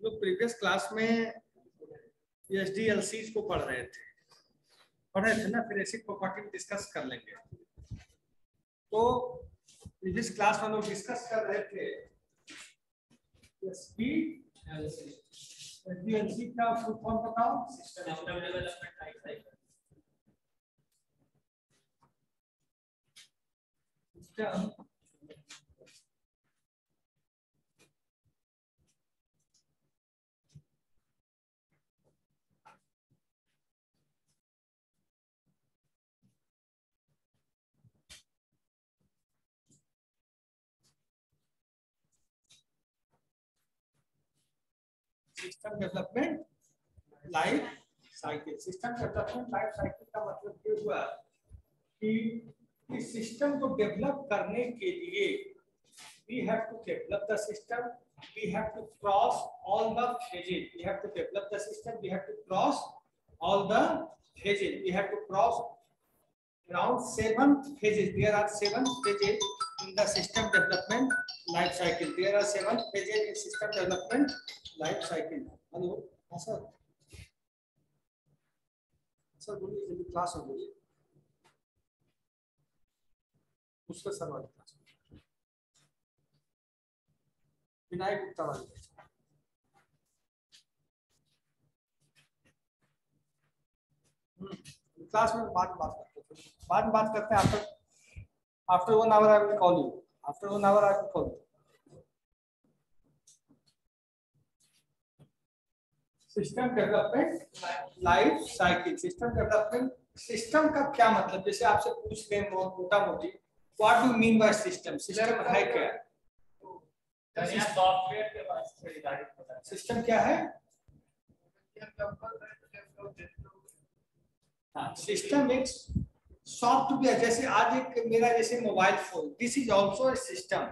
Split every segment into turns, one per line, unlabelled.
लोग previous class में S D L C को पढ़ रहे थे। पढ़ रहे थे ना, फिर ऐसी प्रॉपर्टी डिस्कस कर लेंगे। तो प्रीवियस क्लास में लोग डिस्कस कर रहे थे। एस डी एल सी का फुल फॉर्म बताओ। System development life cycle system development life cycle system development life cycle का मतलब ये हुआ कि इस सिस्टम को डेवलप करने के लिए we have to develop the system we have to cross all the phases we have to develop the system we have to cross all the phases we have to cross around 7th phases there are 7th phases in the system development life cycle there are 7th phases in system development life cycle hello sir sir बोलिए class हो गई। उसका sir वाली class Vinayak Gupta वाली। Class में बाद बात करते हैं। में बात करते हैं after after one hour I will call you after one hour I will call you system development life cycle system development system का क्या मतलब? जैसे आपसे पूछ रहे मोटा मोटी what do mean by system system है क्या?
सॉफ्टवेयर के बाद
सिस्टम क्या है? हाँ सिस्टम एक सॉफ्टवेयर जैसे आज एक मेरा जैसे mobile phone this is also a system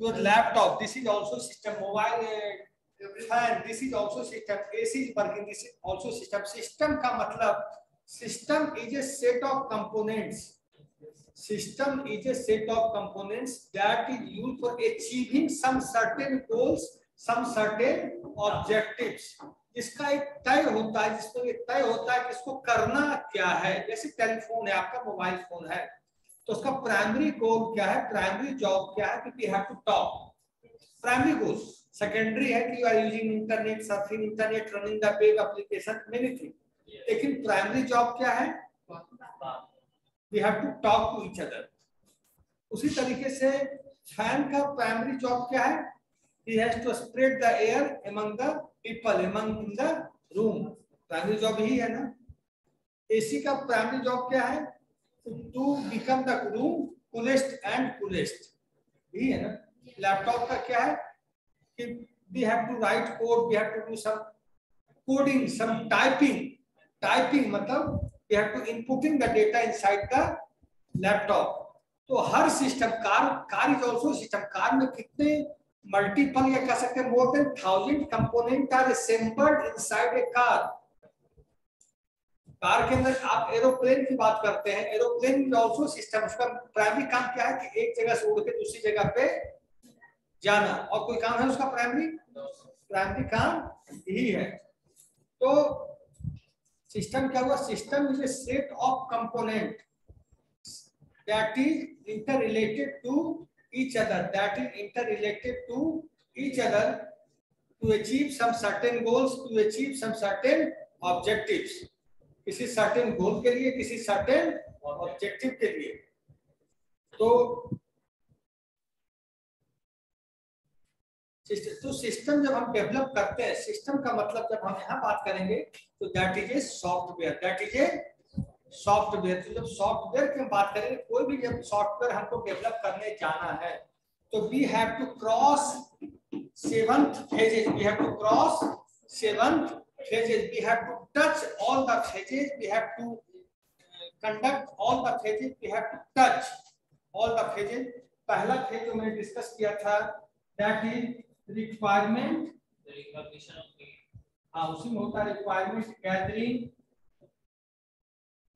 your laptop this is also system mobile this is also system. Ac is working this is also system. System का मतलब system is a set of components. System is a set of components that is used for achieving some certain goals some certain objectives. इसका एक तय होता है जिसको एक तय होता है कि इसको करना क्या है। जैसे टेलीफोन है आपका मोबाइल फ़ोन है तो उसका प्राइमरी गोल क्या है? प्राइमरी जॉब क्या है? कि have to talk primary goals secondary है कि you are using internet surfing internet running the web application many thing लेकिन प्राइमरी जॉब क्या है? We have to talk to each other उसी तरीके से फ़ैन का प्राइमरी जॉब क्या है he has to spread the air among the people among in the room primary job यही है ना एसी का प्राइमरी जॉब क्या है to become the room coolest and coolest यही है ना लैपटॉप का क्या है कि we have to write code we have to do some coding some typing typing मतलब we have to inputting the data inside the laptop. तो हर system car car is also system car में कितने multiple या कह सकते हैं more than thousand component are assembled inside a car car के अंदर आप एरोप्लेन की बात करते हैं एरोप्लेन इज़ ऑल्सो सिस्टम उसका प्राइमरी काम क्या है कि एक जगह से उड़ के दूसरी जगह पे जाना। और कोई काम है उसका प्राइमरी प्राइमरी काम यही है। तो सिस्टम क्या हुआ? System is a set of component that is interrelated to each other that is interrelated to each other to achieve some certain goals to achieve some certain objectives किसी certain goal के लिए, किसी certain objective के लिए। तो तो system जब हम डेवलप करते हैं, सिस्टम का मतलब जब हम यहाँ बात करेंगे तो that is a software that is a software तो जब सॉफ्टवेयर की हम बात करेंगे, कोई भी जब सॉफ्टवेयर हमको डेवलप करने जाना है तो we have to cross seventh phases we have to cross seventh phases we have to touch all the phases we have to conduct all the phases we have to touch all the phases पहला phase जो मैंने discuss किया था that is requirement हाँ उसी में होता है रिक्वायरमेंट गैदरिंग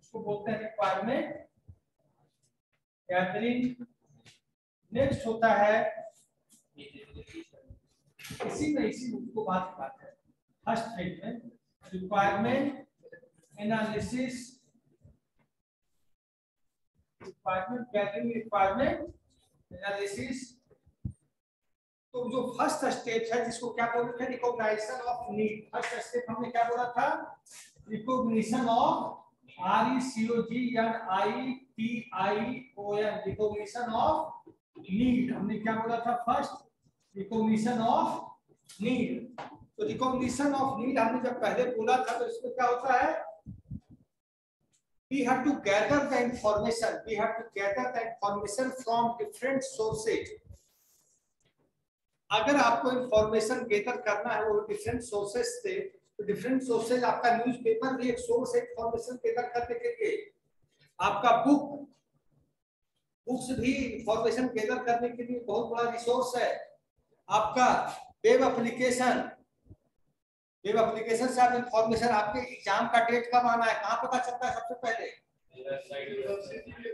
उसको बोलते हैं रिक्वायरमेंट गैदरिंग नेक्स्ट होता है इसी में इसी को बात की बात है। First statement requirement analysis requirement gathering requirement analysis तो जो फ़र्स्ट स्टेप है, जिसको क्या बोलते हैं recognisation of need first step हमने क्या बोला था? Recognition of R E C O G N I T I O N recognition of need हमने क्या बोला था फ़र्स्ट रिकॉग्निशन ऑफ़ नीड तो रिकॉग्निशन ऑफ़ नीड हमने जब पहले बोला था तो इसमें क्या होता है? We have to gather the information. We have to gather the information from different sources. अगर आपको इंफॉर्मेशन गेदर करना है वो डिफरेंट सोर्सेस से तो डिफरेंट सोर्सेज आपका न्यूज़पेपर भी एक सोर्स है इंफॉर्मेशन गेदर करने के लिए। आपका बुक बुक्स भी इंफॉर्मेशन गेदर करने के लिए बहुत बड़ा रिसोर्स है। आपका वेब एप्लीकेशन वेब एप्लीकेशन से आप इंफॉर्मेशन आपके एग्ज़ाम का डेट कब आना है कहाँ पता चलता है सबसे पहले?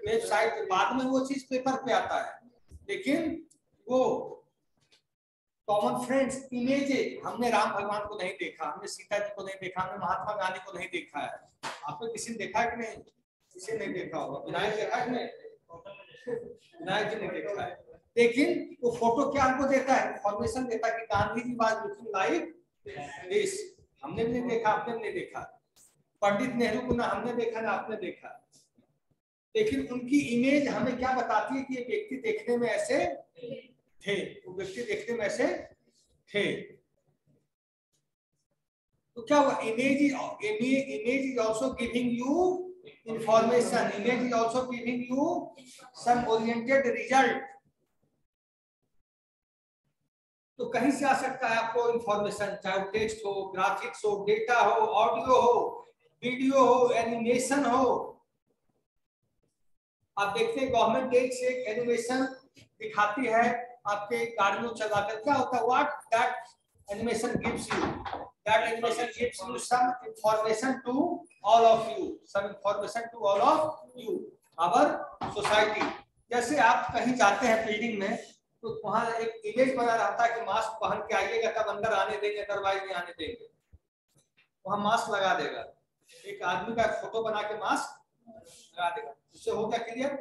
वेबसाइट बाद में वो चीज़ पेपर पे आता है। लेकिन वो कॉमन फ्रेंड्स इमेजेस हमने राम भगवान को नहीं देखा, हमने सीता जी को नहीं देखा, हमने महात्मा गांधी को नहीं देखा है। आपने किसी ने देखा कि नहीं? किसी नहीं देखा होगा। विनायक देखा कि नहीं? विनायक जी ने देखा है। लेकिन वो फ़ोटो क्या हमको देता है? इंफॉर्मेशन देता है कि Gandhi ji was looking like this हमने भी नहीं देखा, आपने नहीं देखा। पंडित नेहरू को ना हमने देखा, ना आपने देखा। लेकिन उनकी इमेज हमें क्या बताती है कि ये व्यक्ति देखने में ऐसे थे। वो व्यक्ति देखने में ऐसे थे। तो क्या हुआ? Image is image is also giving you information image is also giving you some oriented result तो कहीं से आ सकता है आपको इंफॉर्मेशन चाहे टेक्स्ट हो ग्राफिक्स हो डेटा हो ऑडियो हो वीडियो हो एनिमेशन हो। आप देखते हैं गवर्नमेंट एक से एक एनिमेशन दिखाती है। आपके गाड़ियों चलाकर क्या होता है? What that animation gives you that animation gives you some information to all of you some information to all of you our society जैसे आप कहीं जाते हैं बिल्डिंग में तो वहाँ एक इमेज बना रहता है कि मास्क पहन के आइएगा, तब अंदर आने देंगे अदरवाइज़ नहीं आने देंगे। वहाँ मास्क लगा देगा। एक आदमी का फ़ोटो बना के मास्क लगा देगा। उससे हो गया क्लियर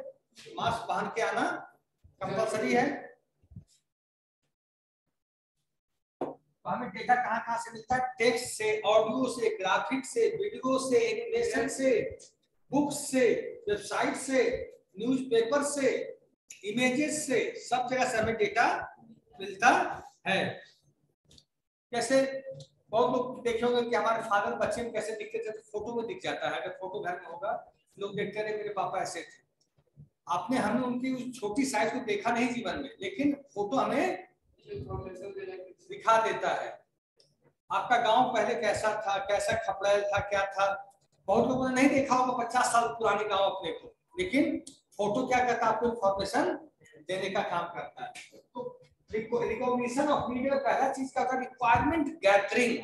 मास्क पहन के आना कंपलसरी है। तो हमें डेटा कहाँ कहाँ से मिलता है? टेक्स्ट से ऑडियो से ग्राफिक से वीडियो से एनिमेशन से बुक्स से वेबसाइट से न्यूज़पेपर से इमेजेस से, सब जगह से हमें डेटा मिलता है। कैसे? बहुत लोग देखे होंगे कि हमारे फादर बच्चे में कैसे दिखते थे तो फ़ोटो में दिख जाता है। अगर फ़ोटो घर में होगा, लोग देखते रहे मेरे पापा ऐसे थे। आपने हमने उनकी उस छोटी साइज़ को देखा नहीं जीवन में, लेकिन फ़ोटो हमें दिखा देता है। आपका गाँव पहले कैसा था, कैसा खपड़ैल था, क्या था? बहुत लोगों ने नहीं देखा होगा पचास साल पुराने गाँव अपने को। लेकिन फ़ोटो क्या करता है? आपको इंफॉर्मेशन देने का काम करता है। तो रिकॉग्निशन ऑफ़ मीडिया पहला चीज़ का था रिक्वायरमेंट गैदरिंग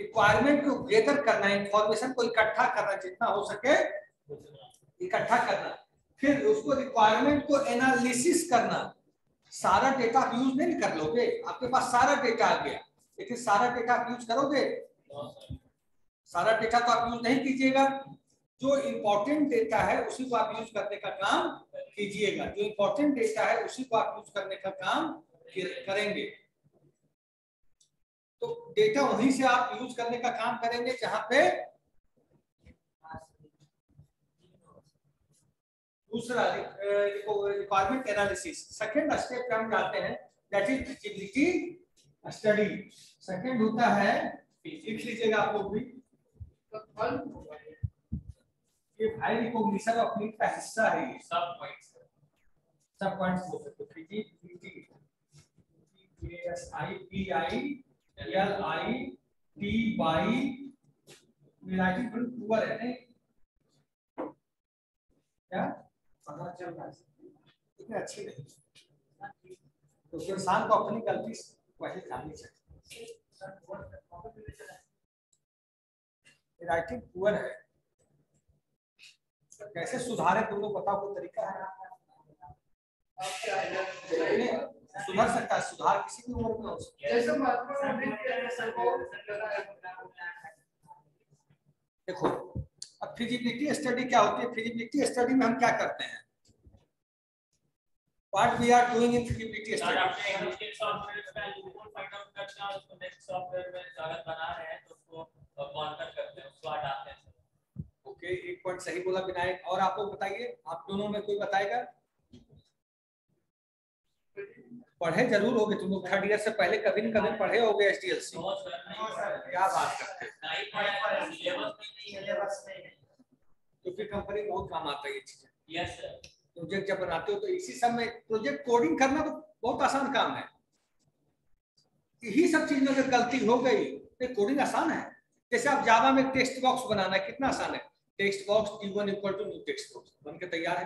रिक्वायरमेंट को गैदर करना इंफॉर्मेशन को इकट्ठा करना, जितना हो सके इकट्ठा करना। फिर उसको रिक्वायरमेंट को एनालिसिस करना। सारा डेटा आप यूज़ नहीं कर लोगे। आपके पास सारा डेटा आ गया। लेकिन सारा डेटा आप यूज़ करोगे सारा। डेटा तो आप यूज़ नहीं कीजिएगा। जो इंपॉर्टेंट डेटा है उसी को आप यूज़ करने का काम कीजिएगा। जो इंपॉर्टेंट डेटा है उसी को आप यूज़ करने का काम करेंगे। तो डेटा वहीं से आप यूज़ करने का काम करेंगे जहाँ पे दूसरा रिक्वायरमेंट एनालिसिस सेकंड स्टेप पे हम जाते हैं. That is feasibility study second होता है लिख लीजिएगा आप लोग भी. ये भाई रिकॉग्निशन ऑफ़ नीड का हिस्सा है
सब पॉइंट्स
सब पॉइंट्स बोल सकते feasibility S I P I L I T by writing थोड़ी पुअर है नहीं? क्या? पता चल रहा है इतने अच्छी नहीं तो इंसान को अपनी गलती जाननी चाहिए। राइटिंग पुअर है। कैसे सुधारे तुम लोग बताओ कोई तरीका है? सुधर सकता है सुधार किसी भी उम्र में हो सकता है। देखो अब फिजिबिलिटी स्टडी क्या होती है? फिजिबिलिटी स्टडी में हम क्या करते हैं? What we are doing in feasibility study
आपने software का loophole find out करते हैं और उसको next software में अगर बना रहे हैं तो उसको कॉन्कर करते हैं उसको हटाते हैं।
ओके एक पॉइंट सही बोला विनायक। और आप लोग बताइए आप दोनों में कोई बताएगा? पढ़े ज़रूर होगे तुम लोग थर्ड ईयर से पहले कभी न कभी पढ़े होगे एसडीएलसी
बहुत सर नहीं सर।
क्या बात करते हैं।
नहीं पढ़ा है सिलेबस में नहीं है।
तो फिर कंपनी बहुत काम आता है ये चीज़ें। प्रोजेक्ट जब बनाते हो तो इसी सब में प्रोजेक्ट कोडिंग करना तो बहुत आसान काम है। यही सब चीज़ में अगर गलती हो गई तो कोडिंग आसान है। जैसे आप जावा में टेक्स्ट बॉक्स बनाना है कितना आसान है। Text box T one equal to new text box बन के तैयार है।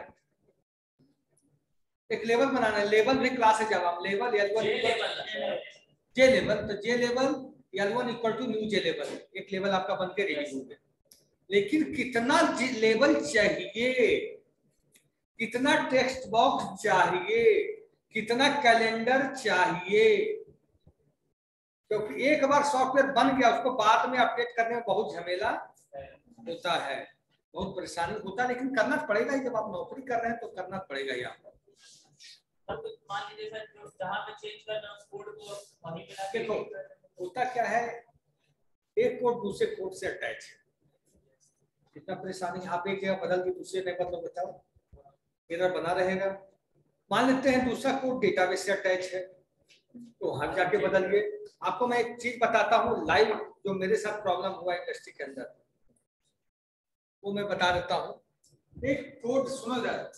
एक लेवल बनाना है लेवल भी क्लास है Java level L one
J level
तो J level L one equal to new J level एक लेवल आपका बन के रेडी हो गया। लेकिन कितना लेवल चाहिए? कितना टेक्स्ट बॉक्स चाहिए? कितना कैलेंडर चाहिए? क्योंकि एक बार सॉफ्टवेयर बन गया उसको बाद में अपडेट करने में बहुत झमेला होता है बहुत परेशानी होता है लेकिन करना पड़ेगा ही। जब आप नौकरी कर रहे हैं तो करना पड़ेगा ही आपको। देखो, होता क्या है? एक कोड दूसरे कोड से अटैच है। कितना परेशानी आप एक जगह बदल के दूसरे में बदलो बताओ। एरर बना रहेगा। मान लेते हैं दूसरा कोड डेटाबेस से अटैच है। तो हम जाके बदलिए। आपको मैं एक चीज़ बताता हूँ। लाइव जो मेरे साथ प्रॉब्लम हुआ इंडस्ट्री के अंदर, वो मैं बता देता हूँ। एक कोड सुनो जरा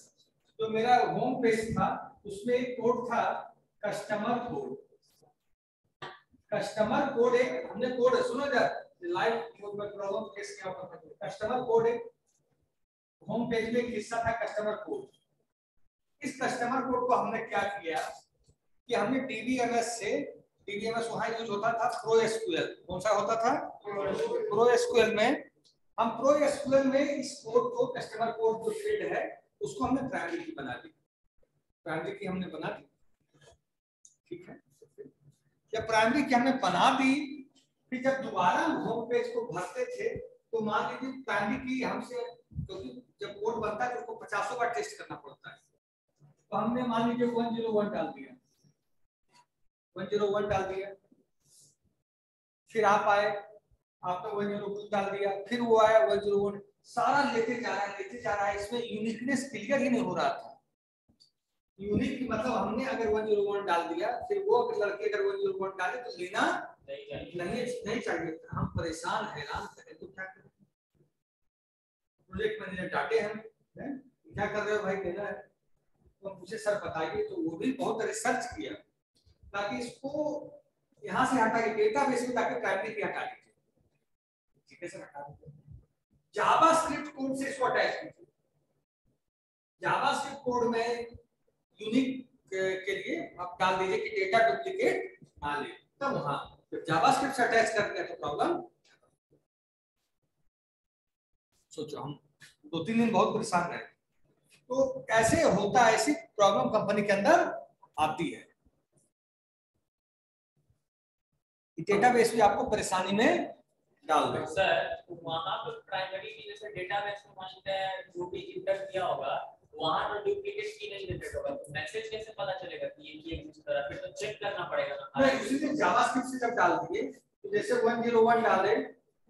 जो मेरा होम पेज था उसमें एक कोड था कस्टमर कोड कस्टमर कोड एक, हमने कोड, सुनो मोड में प्रॉब्लम केस होता था? कस्टमर कोड एक होम पेज में एक हिस्सा था कस्टमर कोड इस कस्टमर कोड को हमने क्या किया? कि हमने डीबीएमएस से डीबीएमएस वहाँ यूज़ होता था प्रो एसक्यूएल कौन सा होता था? प्रो एसक्यूएल में. हम प्रो एसक्यूएल में इस कोड को कस्टमर कोड जो फ़ील्ड है, उसको हमने प्राइमरी की बना दी। प्राइमरी की हमने बना दी। ठीक है? जब प्राइमरी की हमने बना दी फिर जब दोबारा होम पेज को भरते थे तो मान लीजिए प्राइमरी की हमसे क्योंकि जब कोड बनता है तो उसको पचासों बार टेस्ट करना पड़ता है। तो हमने मान लीजिए वन ज़ीरो वन डाल दिया। वन ज़ीरो वन डाल दिया। फिर आप आए, आपने वन ज़ीरो टू डाल दिया। फिर वो आया वन ज़ीरो वन सारा लेते जा रहा है, लेते जा रहा है। इसमें यूनिकनेस क्लियर ही नहीं हो रहा था। यूनिक मतलब हमने अगर वन ज़ीरो वन डाल दिया फिर वो अगर लड़के अगर वन ज़ीरो वन डाले तो लेना
नहीं
नहीं नहीं चाहिए। हम परेशान हैरान करें तो क्या करें? प्रोजेक्ट मैनेजर डांटे हम हैं? क्या कर रहे हो भाई? लेना है। तो हम पूछे सर बताइए तो वो भी बहुत रिसर्च किया ताकि इसको यहाँ से हटा के डेटा बेस में ताकि प्राइमरी की हटा दीजिए। ठीक है सर हटा दीजिए। जावा स्क्रिप्ट कोड से इसको अटैच कीजिए। जावा स्क्रिप्ट कोड में यूनिक के लिए आप डाल दीजिए कि डेटा डुप्लीकेट ना ले तब वहाँ, जब जावास्क्रिप्ट से अटैच कर दिया तो प्रॉब्लम सोचो, हम दो तीन दिन बहुत परेशान रहे। तो ऐसे होता है ऐसी प्रॉब्लम कंपनी के अंदर आती है। डेटाबेस भी आपको परेशानी में डाल दे
सर, वहाँ पे प्राइमरी डेटाबेस में मान लेते हैं जो भी इंटर किया होगा वहाँ तो डुप्लीकेट की नहीं जनरेट होगा तो मैसेज कैसे पता चलेगा कि ये की एग्जिस्ट कर रहा है फिर तो चेक करना पड़ेगा ना।
नहीं उसी जावास्क्रिप्ट से जब डाल दिए तो जैसे 101 डाले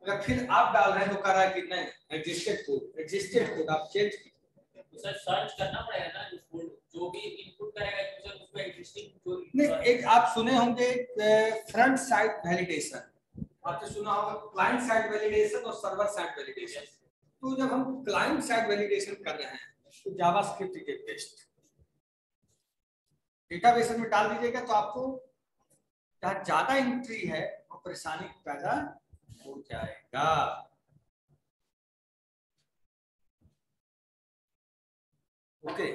अगर फिर आप डाल रहे हैं तो कह रहा है कि नहीं एग्जिस्टेड कोड एग्जिस्टेड कोड आप चेंज
तो सर सर्च करना पड़ेगा ना जो जो भी इनपुट करेगा यूज़र उसको एग्जिस्टिंग जो
नहीं एक आप सुने होंगे फ्रंट साइड वैलिडेशन आपने सुना होगा क्लाइंट साइड वैलिडेशन और सर्वर साइड वैलिडेशन तो जब हम क्लाइंट साइड वैलिडेशन कर रहे हैं तो जावास्क्रिप्ट इज़ बेस्ट डेटाबेस में डाल दीजिएगा तो आपको जहाँ ज़्यादा एंट्री है वो परेशानी पैदा हो जाएगा। ओके,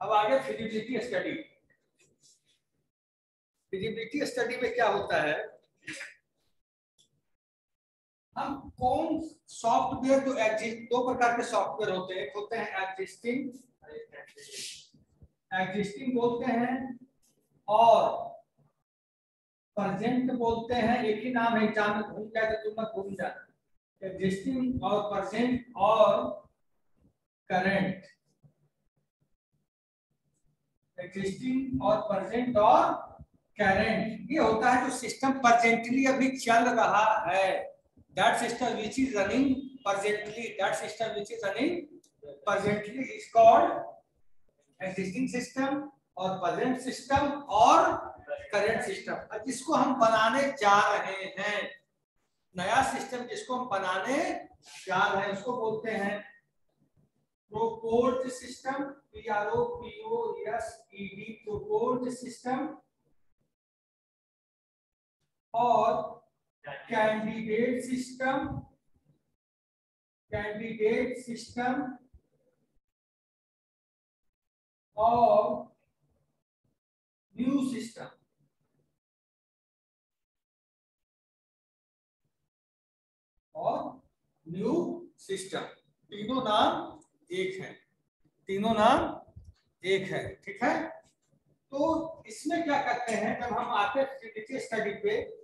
अब आगे फिजिबिलिटी स्टडी फिजिबिलिटी स्टडी में क्या होता है? हम कौन सॉफ्टवेयर जो एग्जिस्ट दो प्रकार के सॉफ्टवेयर होते हैं होते हैं एग्जिस्टिंग एग्जिस्टिंग बोलते हैं, और प्रेजेंट बोलते हैं, एक ही नाम है एग्ज़ाम में भूल जाए तो मत भूल जाना। एग्जिस्टिंग और प्रेजेंट और करंट एग्जिस्टिंग और प्रेजेंट और करंट ये होता है जो सिस्टम प्रेजेंटली अभी चल रहा है। That system which is running presently that system which is running presently is called existing system और प्रेजेंट सिस्टम और करंट सिस्टम जिसको हम बनाने जा रहे हैं, नया सिस्टम जिसको हम बनाने जा रहे हैं, उसको बोलते हैं proposed system P R O P O S E D proposed system और कैंडिडेट सिस्टम कैंडिडेट सिस्टम और न्यू सिस्टम और न्यू सिस्टम तीनों नाम एक है। तीनों नाम एक है। ठीक है? तो इसमें क्या करते हैं? जब हम आते हैं स्टडी पे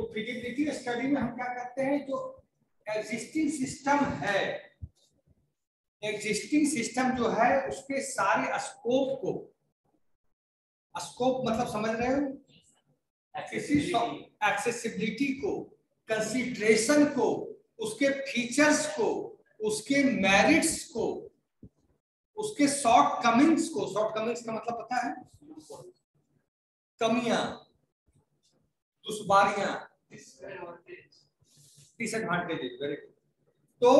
तो फिजिबिलिटी स्टडी में हम क्या करते हैं जो एग्जिस्टिंग सिस्टम है एग्जिस्टिंग सिस्टम जो है उसके सारे स्कोप को स्कोप मतलब समझ रहे हो? एक्सेसिबिलिटी को कंसिडरेशन को उसके फीचर्स को उसके मेरिट्स को उसके शॉर्ट कमिंग्स को शॉर्ट कमिंग्स का मतलब पता है? कमियाँ दुश्वारियाँ डिसएडवांटेजेस वेरी तो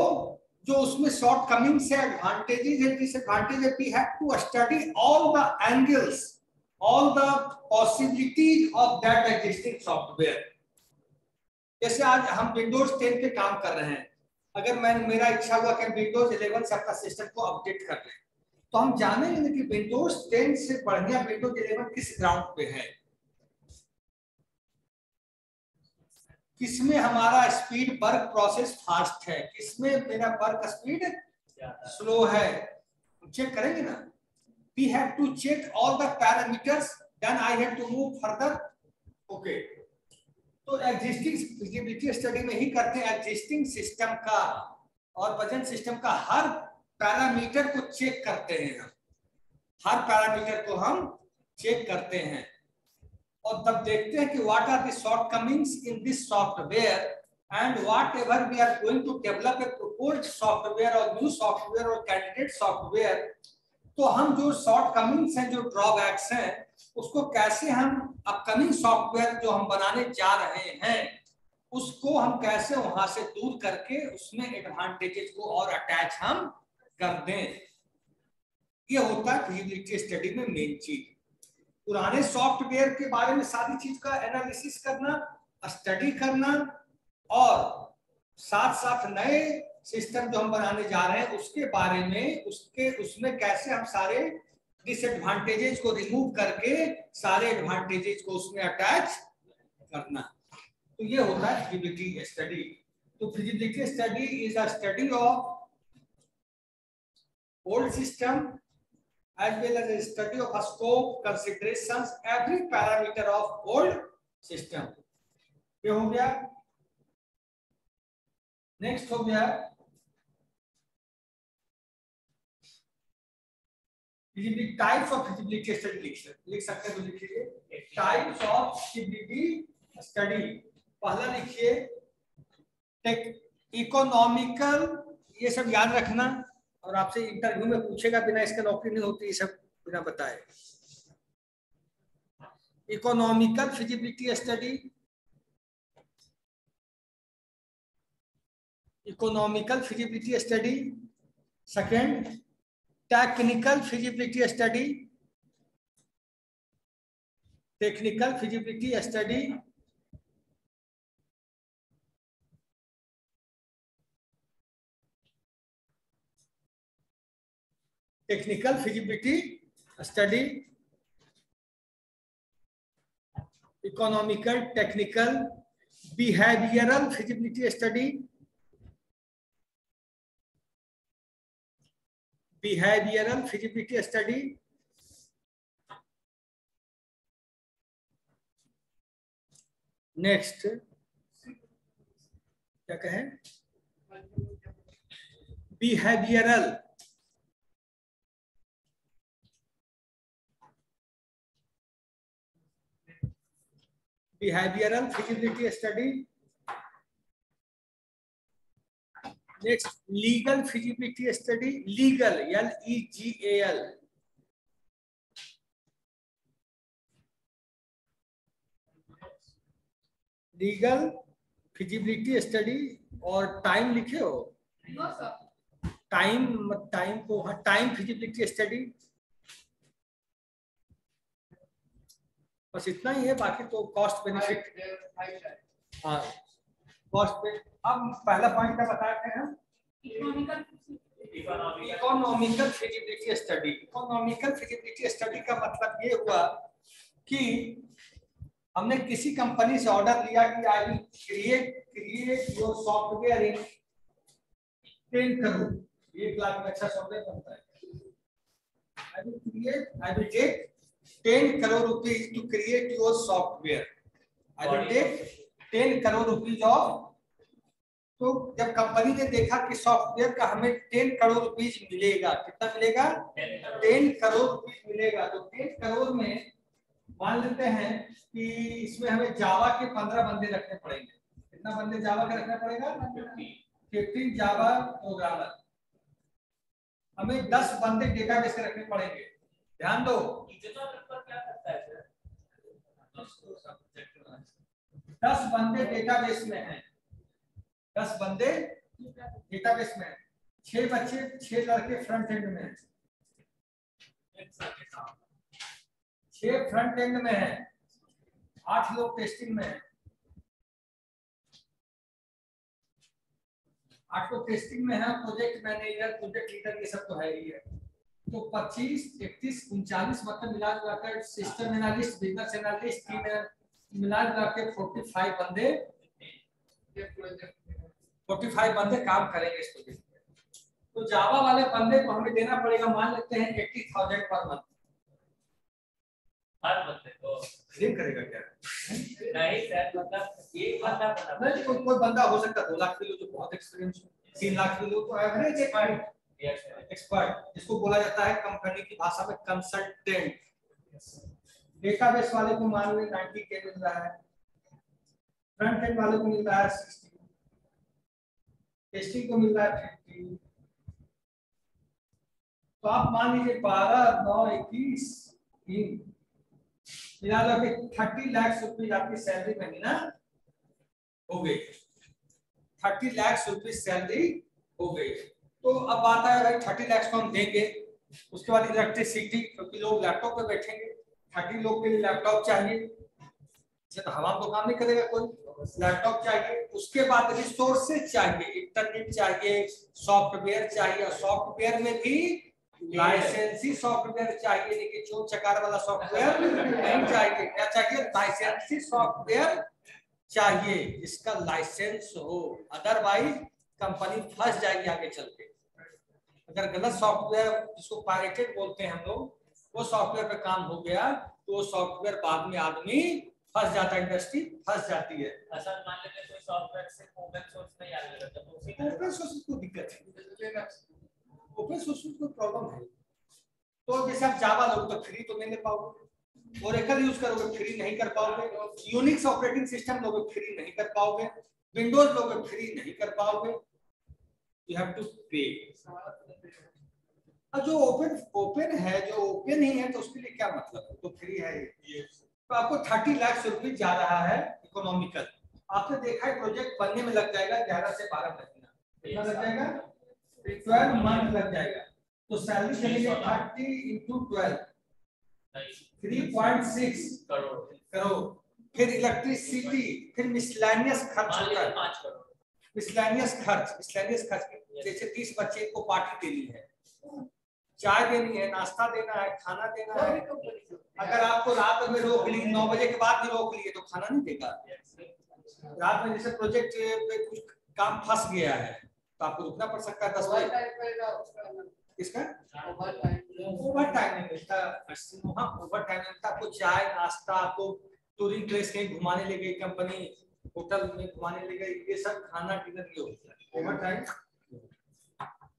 जो उसमें शॉर्ट कमिंग्स है एडवांटेजेस है डिसएडवांटेज है we have to study all the angles all the possibilities of that existing software जैसे आज हम विंडोज़ 10 पे काम कर रहे हैं। अगर मैं, मेरा इच्छा हुआ कि विंडोज़ 11 से अपना सिस्टम को अपडेट कर लें तो हम जानेंगे कि विंडोज़ 10 से बढ़िया विंडोज़ 11 किस ग्राउंड पे है। किसमें हमारा स्पीड वर्क प्रोसेस फास्ट है? किसमें मेरा वर्क स्पीड स्लो है? चेक करेंगे ना? We have to check all the parameters then I have to move further okay तो एग्जिस्टिंग फिजिबिलिटी स्टडी में ही करते हैं एग्जिस्टिंग सिस्टम का और प्रेजेंट सिस्टम का हर पैरामीटर को चेक करते हैं। हम हर पैरामीटर को हम चेक करते हैं। और तब देखते हैं कि what are the shortcomings in this software and whatever we are going to develop a proposed software और न्यू सॉफ्टवेयर और कैंडिडेट सॉफ्टवेयर तो हम जो शॉर्ट कमिंग्स हैं, जो ड्रॉबैक्स हैं, उसको कैसे हम अपकमिंग सॉफ्टवेयर जो हम बनाने जा रहे हैं, उसको हम कैसे वहाँ से दूर करके उसमें एडवांटेजेस को और अटैच हम कर दें। ये होता है फिजिबिलिटी स्टडी में मेन चीज़। पुराने सॉफ्टवेयर के बारे में सारी चीज़ का एनालिसिस करना स्टडी करना और साथ साथ नए सिस्टम जो हम बनाने जा रहे हैं, उसके बारे में, उसके, उसमें कैसे हम सारे डिसएडवांटेजेस को रिमूव करके सारे एडवांटेजेस को उसमें अटैच करना। तो ये होता है फिजिबिलिटी स्टडी तो feasibility study is a study of old system as well as a study of a scope considerations, every parameter of old system. ये हो गया। नेक्स्ट हो गया। टाइप्स ऑफ़ फिजिबिलिटी स्टडी लिख लिख सकते हैं तो लिखिए। टाइप्स ऑफ़ फिजिबिलिटी स्टडी पहला लिखिए। इकोनॉमिकल ये सब याद रखना। और आपसे इंटरव्यू में पूछेगा बिना इसके नौकरी नहीं होती सब बिना बताए। Economical feasibility study economical feasibility study second technical feasibility study technical feasibility study technical feasibility study, economical, technical, behavioral feasibility study, behavioral feasibility study, next क्या कहें behavioural behavioral feasibility study next legal feasibility study legal l e g a l legal feasibility study और time लिखे हो time time को हाँ time feasibility study बस इतना ही है बाकी तो कॉस्ट बेनिफिट हाँ कॉस्ट पे अब पहला पॉइंट क्या हम
Economical.
Economical feasibility study economical feasibility study का मतलब ये हुआ कि हमने किसी कंपनी से ऑर्डर लिया कि I will create create your software in ten crore एक लाख में अच्छा सॉफ्टवेयर बनता है। I will create I will take ten crore rupees to create your software I take ten crore rupees of तो जब कंपनी ने देखा कि सॉफ्टवेयर का हमें टेन करोड़ रुपीज़ मिलेगा कितना मिलेगा? टेन करोड़ रुपीज़ मिलेगा। तो टेन करोड़ में मान लेते हैं कि इसमें हमें जावा के पंद्रह बंदे रखने पड़ेंगे। कितना बंदे जावा के रखना पड़ेगा? फिफ्टीन जावा प्रोग्रामर हमें दस बंदे डेटाबेस के रखने पड़ेंगे। ध्यान दो। दस बंदे डेटाबेस में हैं। दस बंदे डेटाबेस में छह बच्चे, छह लड़के फ्रंट एंड में हैं। छह फ्रंट एंड में है। आठ लोग टेस्टिंग में है। आठ लोग टेस्टिंग में है। प्रोजेक्ट मैनेजर प्रोजेक्ट लीडर ये सब तो है ही है। तो 25 31 उनचालीस मतलब मिला जुला कर system analyst business analyst team मिला जुला के 45 बंदे 45 बंदे काम करेंगे इस प्रोजेक्ट में। तो जावा वाले बंदे को हमें देना पड़ेगा मान लेते हैं 80000 पर मंथ
हर बंदे को।
क्लेम करेगा क्या?
नहीं सर मतलब एक बंदा बना।
नहीं कोई कोई बंदा हो सकता है दो लाख भी लो जो बहुत एक्सपीरियंस हो। तीन लाख भी लो तो एवरेज
सर
एक्सपर्ट जिसको बोला जाता है कंपनी की भाषा में कंसल्टेंट डेटाबेस वाले को मान लो 90 के मिल रहा है. फ्रंट एंड वाले को मिल रहा है 60 टेस्टिंग को मिल रहा है 50 तो आप मान लीजिए 12 9 21 तीन. मिला कि 30 लाख रुपीज़ आपकी सैलरी महीना हो गई. 30 लाख रुपीज़ सैलरी हो गई. तो अब बात है भाई थर्टी लैक्स को हम देंगे, उसके बाद इलेक्ट्रिसिटी क्योंकि लोग लैपटॉप पे बैठेंगे थर्टी लोग के लिए लैपटॉप चाहिए। तो हवा तो काम नहीं करेगा कोई लैपटॉप चाहिए, उसके बाद रिसोर्सेज चाहिए इंटरनेट चाहिए सॉफ्टवेयर चाहिए, और सॉफ्टवेयर में भी लाइसेंसी सॉफ्टवेयर चाहिए लेकिन चोर चकार वाला सॉफ्टवेयर नहीं चाहिए। क्या चाहिए? लाइसेंसी सॉफ्टवेयर चाहिए, जिसका लाइसेंस हो। अदरवाइज़ कंपनी फंस जाएगी आगे चल के। अगर गलत सॉफ्टवेयर जिसको पायरेटेड बोलते हैं हम लोग वो सॉफ्टवेयर पे काम हो गया तो वो सॉफ्टवेयर बाद में आदमी फंस जाता है इंडस्ट्री फंस जाती है।
ऐसा मान लेते कोई सॉफ्टवेयर से ओपन सोर्स में आ गया तो उसी
ओपन सोर्स को दिक्कत है। ओपन सोर्स में कोई प्रॉब्लम है। तो जैसे आप जावा लोगे तो फ्री तो नहीं ले पाओगे। ओरेकल यूज़ करोगे फ्री नहीं कर पाओगे। यूनिक्स ऑपरेटिंग सिस्टम लोगे फ्री नहीं कर पाओगे। विंडोज़ लोगे फ्री नहीं कर पाओगे। यू हैव टू पे और जो ओपन ओपन है जो ओपन ही है तो उसके लिए क्या मतलब? है तो फ्री है ये तो आपको थर्टी लाख रुपये जा रहा है इकोनॉमिकल आपने देखा है प्रोजेक्ट बनने में लग जाएगा ग्यारह से बारह महीना। कितना लग जाएगा? ट्वेल्व मंथ लग जाएगा। तो सैलरी चलेगी thirty into twelve three point six
crore.
Crore. फिर इलेक्ट्रिसिटी फिर मिसलैनियस खर्च होता है।
पाँच
खर्च मिसलैनियस खर्च। जैसे तीस बच्चे को पार्टी देनी है। चाय देनी है नाश्ता देना है खाना देना है। अगर आपको रात में रोक ली नौ बजे के बाद भी रोक लिए तो खाना नहीं देगा। रात में जैसे प्रोजेक्ट पे कुछ काम फंस गया है तो आपको रुकना पड़ सकता है दस बजे। किसका? ओवर टाइम नहीं मिलता। हाँ ओवर टाइम मिलता। आपको चाय नाश्ता आपको टूरिंग प्लेस कहीं घुमाने ले गई कंपनी होटल में घुमाने ले गई ये सब खाना डिनर ये होता। है overtime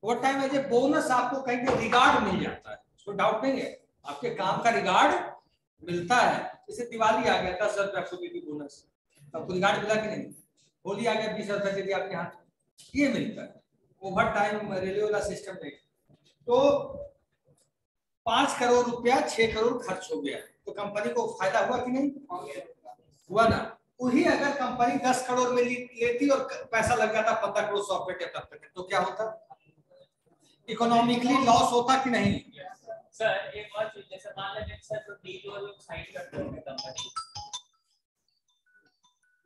overtime as a bonus आपको कहीं पे रिगार्ड मिल जाता है? उसको डाउट नहीं है। आपके काम का रिगार्ड मिलता है। जैसे दिवाली आ गया, दस हज़ार आपको दे दी बोनस आपको रिगार्ड मिला कि नहीं? होली आ गया, बीस हज़ार दे आपके हाथ। ये मिलता है। ओवर टाइम रेलवे वाला सिस्टम नहीं तो पाँच करोड़ रुपया, छह करोड़ खर्च हो गया। तो कंपनी को फ़ायदा हुआ कि नहीं? हुआ ना। वही अगर कंपनी दस करोड़ में लेती और पैसा लग जाता, पंद्रह करोड़ सॉफ्टवेयर डेवलप करने तो क्या होता? इकोनॉमिकली लॉस होता कि नहीं?
सर एक और चीज़ जैसे मान लेते हैं सर जो डील लोग साइन करते होंगे कंपनी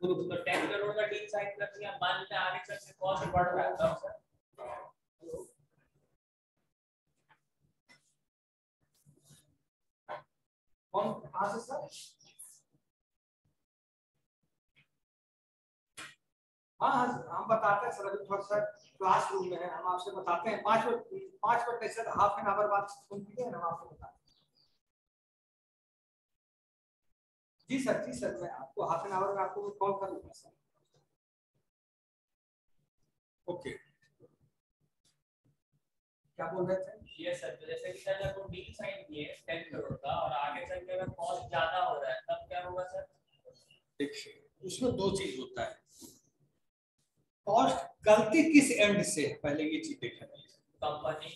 तो 10 करोड़ का डील साइन मान लेते हैं आगे चल के कॉस्ट बढ़ रहा है तब सर
कौन? कहाँ से सर हाँ हाँ हम बताते हैं सर अभी थोड़ा सा क्लास रूम में है हम आपसे बताते हैं। पाँच मिनट पाँच मिनट नहीं सर हाफ़ एन आवर बाद हम आपको बताते हैं। जी सर जी सर मैं आपको हाफ़ एन आवर में आपको कॉल कर लूँगा सर। ओके क्या बोल रहे थे?
ये सर तो जैसे कि सर जब डील साइन किए 10 करोड़ का और आगे चल के अगर कॉस्ट ज़्यादा हो रहा है तब क्या होगा सर?
देखिए उसमें दो चीज़ होता है। कॉस्ट गलती किस एंड से? पहले ये चीज़ देखना चाहिए
कंपनी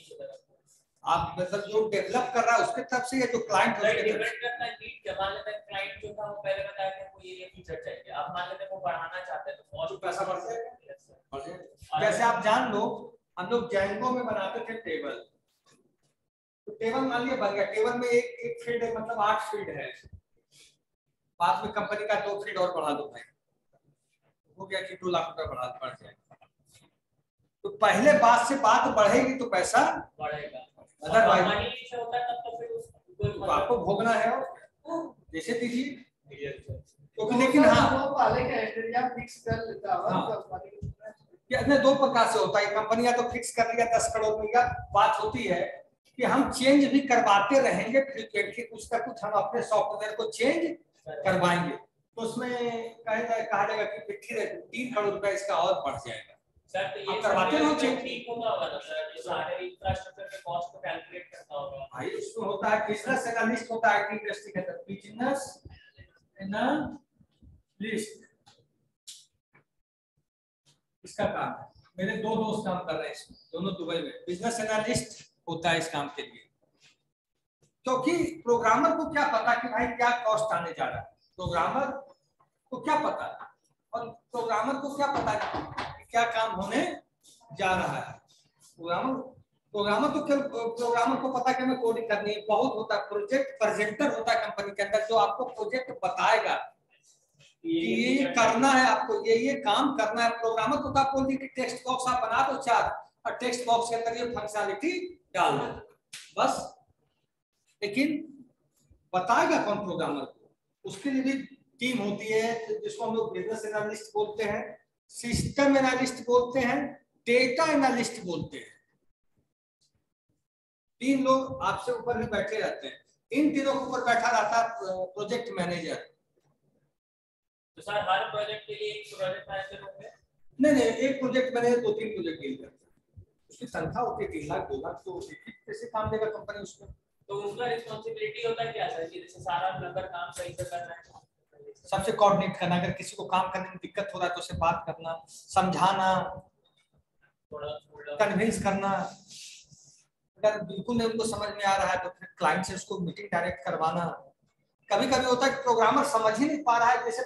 आप मतलब जो डेवलप कर रहा है उसके तरफ़ से या जो क्लाइंट है
डिपेंड करता है नीड क्या मान लेते हैं क्लाइंट जो था वो पहले बताया कि हमको ये ये फीचर चाहिए। अब मान लेते हैं वो बढ़ाना चाहते हैं तो कॉस्ट
पैसा बढ़ जाएगा. जैसे आप जान लो हम लोग जैंगो में बनाते थे टेबल तो टेबल मान लिया बन गया। टेबल में एक एक फ़ील्ड है मतलब आठ फ़ील्ड है। बाद में कंपनी का दो फ़ील्ड और बढ़ा दो भाई। हो गया कि दो लाख रुपए बढ़ा बढ़ जाएगा। तो पहले बात से बात बढ़ेगी तो पैसा
बढ़ेगा। है तब तो
तो आपको भोगना है जैसे दीजिए. क्योंकि लेकिन हाँ।
वो पहले का एरिया फिक्स कर लेता है। कंपनी
कि इसमें दो प्रकार से होता है। कंपनियाँ तो फिक्स कर लिया दस करोड़ में या बात होती है कि हम चेंज भी करवाते रहेंगे फ्रीक्वेंटली कुछ ना कुछ हम अपने सॉफ्टवेयर को चेंज करवाएँगे। तो उसमें कहे जाए कहा जाएगा कि फिर तीन करोड़ रुपया इसका और बढ़ जाएगा।
सर तो ये
करवाते
जो
चेक।
ठीक होगा ना सर सारे इंफ्रास्ट्रक्चर के कॉस्ट को कैलकुलेट करता होगा।
भाई उसमें होता है बिज़नेस एनालिस्ट होता है आईटी इंडस्ट्री के अंदर। बिज़नेस एनालिस्ट इसका काम है। मेरे दो दोस्त काम कर रहे हैं इसमें दोनों दुबई में। बिज़नेस एनालिस्ट होता है इस काम के लिए। क्योंकि प्रोग्रामर को क्या पता कि भाई क्या कॉस्ट आने जा रहा है। प्रोग्रामर को क्या पता? और प्रोग्रामर को क्या पता कि क्या काम होने जा रहा है? प्रोग्रामर प्रोग्रामर तो केवल प्रोग्रामर को पता कि हमें कोडिंग करनी है। बहुत होता है प्रोजेक्ट प्रेजेंटर होता है कंपनी के अंदर जो आपको प्रोजेक्ट बताएगा कि ये ये करना है आपको, ये ये काम करना है। प्रोग्रामर को तो आप बोल कि टेक्स्ट बॉक्स आप बना दो चार, और टेक्स्ट बॉक्स के अंदर ये फंक्शनलिटी डाल दो। बस। लेकिन बताएगा कौन प्रोग्रामर को? उसके लिए भी टीम होती है जिसको हम लोग बिज़नेस एनालिस्ट बोलते हैं सिस्टम एनालिस्ट बोलते हैं डेटा एनालिस्ट बोलते हैं। तीन लोग आपसे ऊपर भी बैठे रहते हैं। इन तीनों के ऊपर बैठा रहता प्रोजेक्ट मैनेजर
तो सर हर प्रोजेक्ट के लिए एक प्रोजेक्ट मैनेजर होंगे?
नहीं नहीं एक प्रोजेक्ट मैनेजर दो तीन प्रोजेक्ट डील करता है उसकी तनख्वाह होती है तीन लाख दो लाख तो एक ही कैसे काम देगा कंपनी उसमें।
तो उनका रिस्पांसिबिलिटी होता है क्या सर कि जैसे सारा मेंबर काम सही से कर रहा है।
सबसे कोऑर्डिनेट करना अगर किसी को काम करने में दिक्कत हो रहा है तो उससे बात करना समझाना कन्विंस करना। अगर बिल्कुल नहीं उनको समझ में आ रहा है तो फिर क्लाइंट से उसको मीटिंग डायरेक्ट करवाना। कभी कभी होता है कि प्रोग्रामर समझ ही नहीं पा रहा है जैसे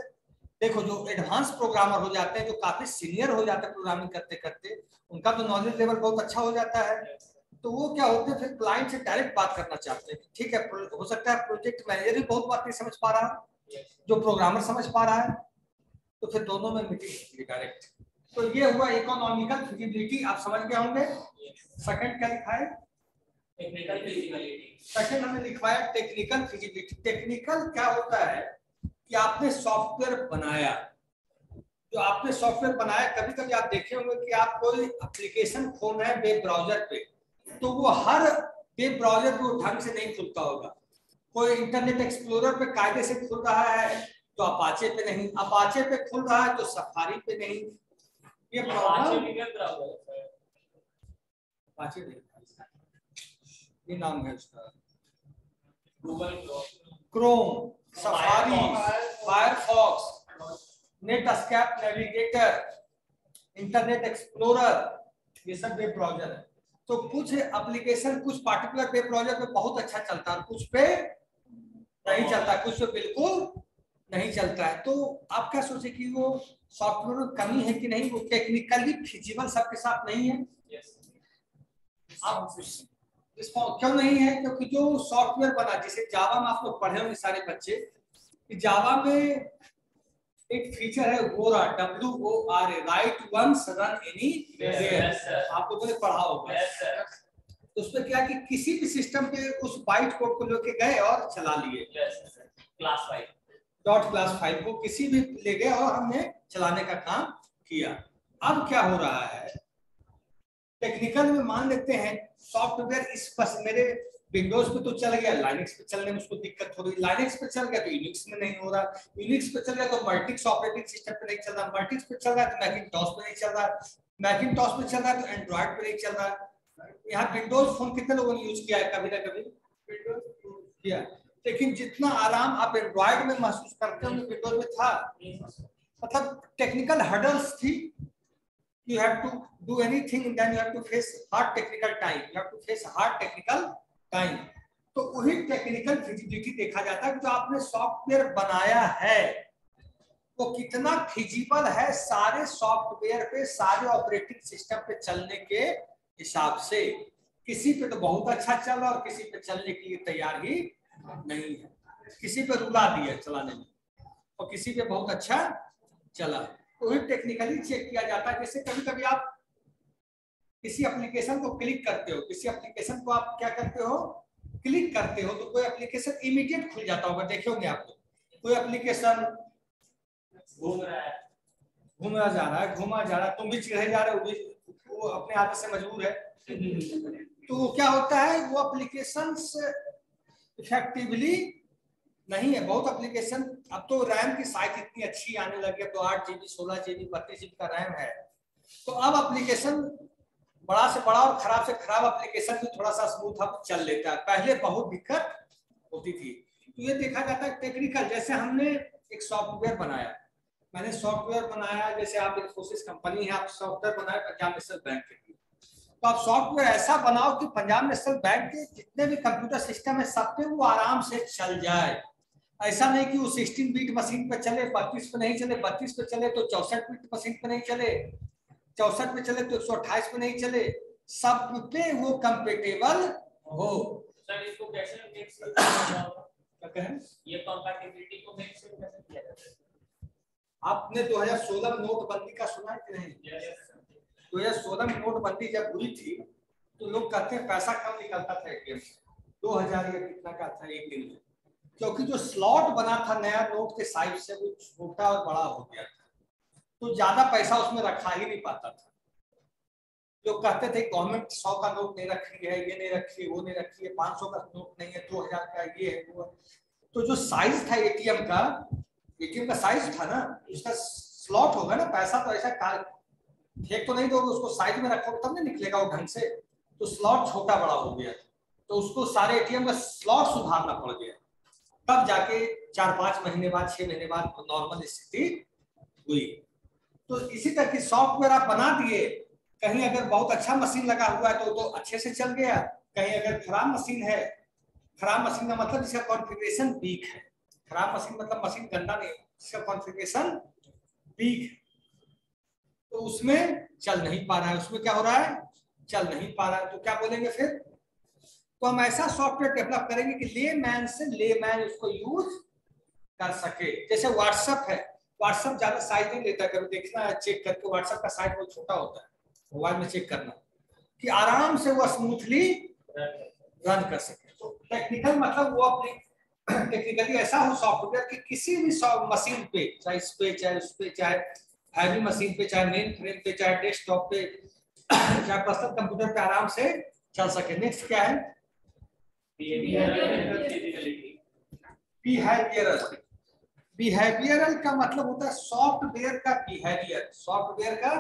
देखो जो एडवांस प्रोग्रामर हो जाते हैं जो काफ़ी सीनियर हो जाते हैं प्रोग्रामिंग करते करते उनका तो नॉलेज लेवल बहुत अच्छा हो जाता है। तो वो क्या होते हैं फिर क्लाइंट से डायरेक्ट बात करना चाहते हैं ठीक है हो सकता है प्रोजेक्ट मैनेजर भी बहुत बात नहीं समझ पा रहा है जो प्रोग्रामर समझ पा रहा है तो फिर दोनों में मीटिंग होती है डायरेक्ट तो ये हुआ इकोनॉमिकल फिजिबिलिटी आप समझ गए होंगे। सेकंड क्या लिखा है?
टेक्निकल फिजिबिलिटी
सेकंड हमने लिखवाया टेक्निकल फिजिबिलिटी टेक्निकल क्या होता है कि आपने सॉफ्टवेयर बनाया। जो आपने सॉफ्टवेयर बनाया कभी कभी आप देखे होंगे कि आप कोई एप्लीकेशन खोल रहे हैं वेब ब्राउज़र पे। तो वो हर वेब ब्राउज़र को ढंग से नहीं खुलता होगा। कोई इंटरनेट एक्सप्लोरर पे कायदे से खुल रहा है तो अपाचे पे नहीं। अपाचे पे खुल रहा है तो सफारी पे नहीं। ये अपाचे नहीं ये नाम है उसका।
Google
Chrome Safari Firefox Netscape Navigator Internet Explorer ये सब वेब ब्राउज़र है। तो कुछ एप्लीकेशन कुछ पार्टिकुलर वेब ब्राउज़र पे बहुत अच्छा चलता है कुछ पे नहीं चलता कुछ पे बिल्कुल नहीं चलता है। तो आप क्या सोचे कि वो सॉफ्टवेयर में कमी है कि नहीं? वो टेक्निकली फिजिबल सबके साथ नहीं है? Yes. आप क्यों नहीं है? क्योंकि जो सॉफ्टवेयर बना जिसे जावा में आप लोग पढ़े होंगे सारे बच्चे कि जावा में एक फीचर है गोरा W O R A write once run any आप लोगों ने पढ़ा होगा। तो उसमें क्या कि किसी भी सिस्टम पे उस बाइट कोड को लेके गए और चला लिए।
Class five
dot class five को किसी भी ले गए और हमने चलाने का काम किया। अब क्या हो रहा है? टेक्निकल में मान लेते हैं सॉफ्टवेयर इस बस मेरे विंडोज़ पे तो चल गया लाइनेक्स पे चलने में उसको दिक्कत हो रही। लाइनेक्स पे चल गया तो यूनिक्स में नहीं हो रहा। यूनिक्स पे चल गया तो मल्टिक्स ऑपरेटिंग सिस्टम पे नहीं चल रहा। मल्टिक्स पे चल रहा तो मैकिंटॉस पे नहीं चल रहा। मैकिंटॉस पे चल रहा तो एंड्रॉइड पे नहीं चल रहा। यहाँ विंडोज़ फ़ोन कितने लोगों ने यूज़ किया है कभी ना कभी? किया। लेकिन जितना आराम आप एंड्रॉइड में महसूस करते हो विंडोज़ में था। मतलब टेक्निकल हर्डल्स थी। You have to do anything then you have to face hard technical time. You have to face hard technical time. तो वही टेक्निकल फिजिबिलिटी देखा जाता है जो आपने सॉफ्टवेयर बनाया है, वो कितना फिजिबल है सारे सॉफ्टवेयर पे, सारे ऑपरेटिंग सिस्टम पे चलने के हिसाब से। किसी पे तो बहुत अच्छा चल रहा और किसी पे चलने के लिए तैयार ही नहीं है। किसी पे रुला दिया चलाने में, और किसी पे बहुत अच्छा चला वही टेक्निकली चेक किया जाता है। जैसे कभी कभी आप किसी एप्लीकेशन को क्लिक करते हो, किसी एप्लीकेशन को आप क्या करते हो? क्लिक करते हो तो कोई एप्लीकेशन इमीडिएट खुल जाता होगा देखे होंगे आप लोग कोई एप्लीकेशन
घूम रहा है,
घूमा जा रहा है, घूमा जा रहा है, तुम भी चिढ़े जा रहे हो वो अपने आदत से मजबूर है। तो क्या होता है, वो एप्लीकेशन इफेक्टिवली नहीं है, बहुत एप्लीकेशन अब तो रैम की साइज़ इतनी अच्छी आने लगी अब तो आठ जीबी सोलह जीबी बत्तीस जीबी का रैम है। तो अब एप्लीकेशन बड़ा से बड़ा और खराब से खराब एप्लीकेशन भी थोड़ा सा स्मूथ अब चल लेता है। पहले बहुत दिक्कत होती थी। तो ये देखा जाता है टेक्निकल जैसे हमने एक सॉफ्टवेयर बनाया। मैंने सॉफ्टवेयर बनाया, जैसे आप इन्फोसिस कंपनी है, आप सॉफ्टवेयर बनाए पंजाब नेशनल बैंक के लिए। तो आप सॉफ्टवेयर ऐसा बनाओ कि पंजाब नेशनल बैंक के जितने भी कंप्यूटर सिस्टम है, सब पे वो आराम से चल जाए। ऐसा नहीं कि वो सिक्सटीन बीट मशीन पे चले, बत्तीस पे नहीं चले, बत्तीस पे चले तो चौसठ बीट मशीन पे नहीं चले। चौसठ पे चले तो एक सौ अट्ठाईस पे नहीं चले। सब पे वो कंपेटेबल हो।
सर इसको कैसे ये कंपैटिबिलिटी को मिक्स कैसे किया जाता है?
आपने 2016 में नोटबंदी का सुना है कि नहीं? दो हज़ार सोलह में नोटबंदी जब हुई थी तो लोग कहते हैं पैसा कम निकलता था एटीएम से दो हज़ार या कितना का था एक दिन में। क्योंकि जो स्लॉट बना था नया नोट के साइज़ से वो छोटा और बड़ा हो गया था। तो ज़्यादा पैसा उसमें रखा ही नहीं पाता था। लोग कहते थे, गवर्नमेंट सौ का नोट नहीं रखी है, ये नहीं रखी है, वो नहीं रखी है, पाँच सौ का नोट नहीं है, दो हज़ार का ये है, वो है। तो जो साइज़ था एटीएम का एटीएम का साइज़ था ना, उसका स्लॉट होगा ना, पैसा तो ऐसा फेंक तो नहीं दोगे, उसको साइज़ में रखोगे, तब नहीं निकलेगा वो ढंग से। तो स्लॉट छोटा बड़ा हो गया। तो उसको सारे एटीएम का स्लॉट सुधारना पड़ गया। तब जाके चार पाँच महीने बाद, छह महीने बाद नॉर्मल स्थिति हुई। तो इसी तरह की सॉफ्टवेयर आप बना दिए, कहीं अगर बहुत अच्छा मशीन लगा हुआ है तो तो अच्छे से चल गया, कहीं अगर खराब मशीन है, खराब मशीन का मतलब इसका कॉन्फ़िगरेशन वीक है। खराब मशीन मतलब मशीन गंदा नहीं इसका कॉन्फ़िगरेशन वीक है। तो उसमें चल नहीं पा रहा है, उसमें क्या हो रहा है? चल नहीं पा रहा है। तो क्या बोलेंगे फिर? तो हम ऐसा सॉफ्टवेयर डेवलप करेंगे कि ले मैन से ले मैन उसको यूज़ कर सके। जैसे व्हाट्सएप है व्हाट्सएप ज़्यादा साइज़ नहीं लेता कभी देखना चेक करके व्हाट्सएप का साइज़ बहुत छोटा होता है। मोबाइल में चेक करना। कि आराम से वो स्मूथली रन कर सके। तो टेक्निकल मतलब वो अपनी टेक्निकली ऐसा हो सॉफ्टवेयर कि किसी भी मशीन पे चाहे इस पे चाहे उस पे चाहे हैवी मशीन पे चाहे मेन फ्रेम पे चाहे डेस्कटॉप पे चाहे पर्सनल कंप्यूटर पे आराम से चल सके। नेक्स्ट क्या है? है बिहेवियरल का मतलब होता है सॉफ्टवेयर का बिहेवियर सॉफ्टवेयर का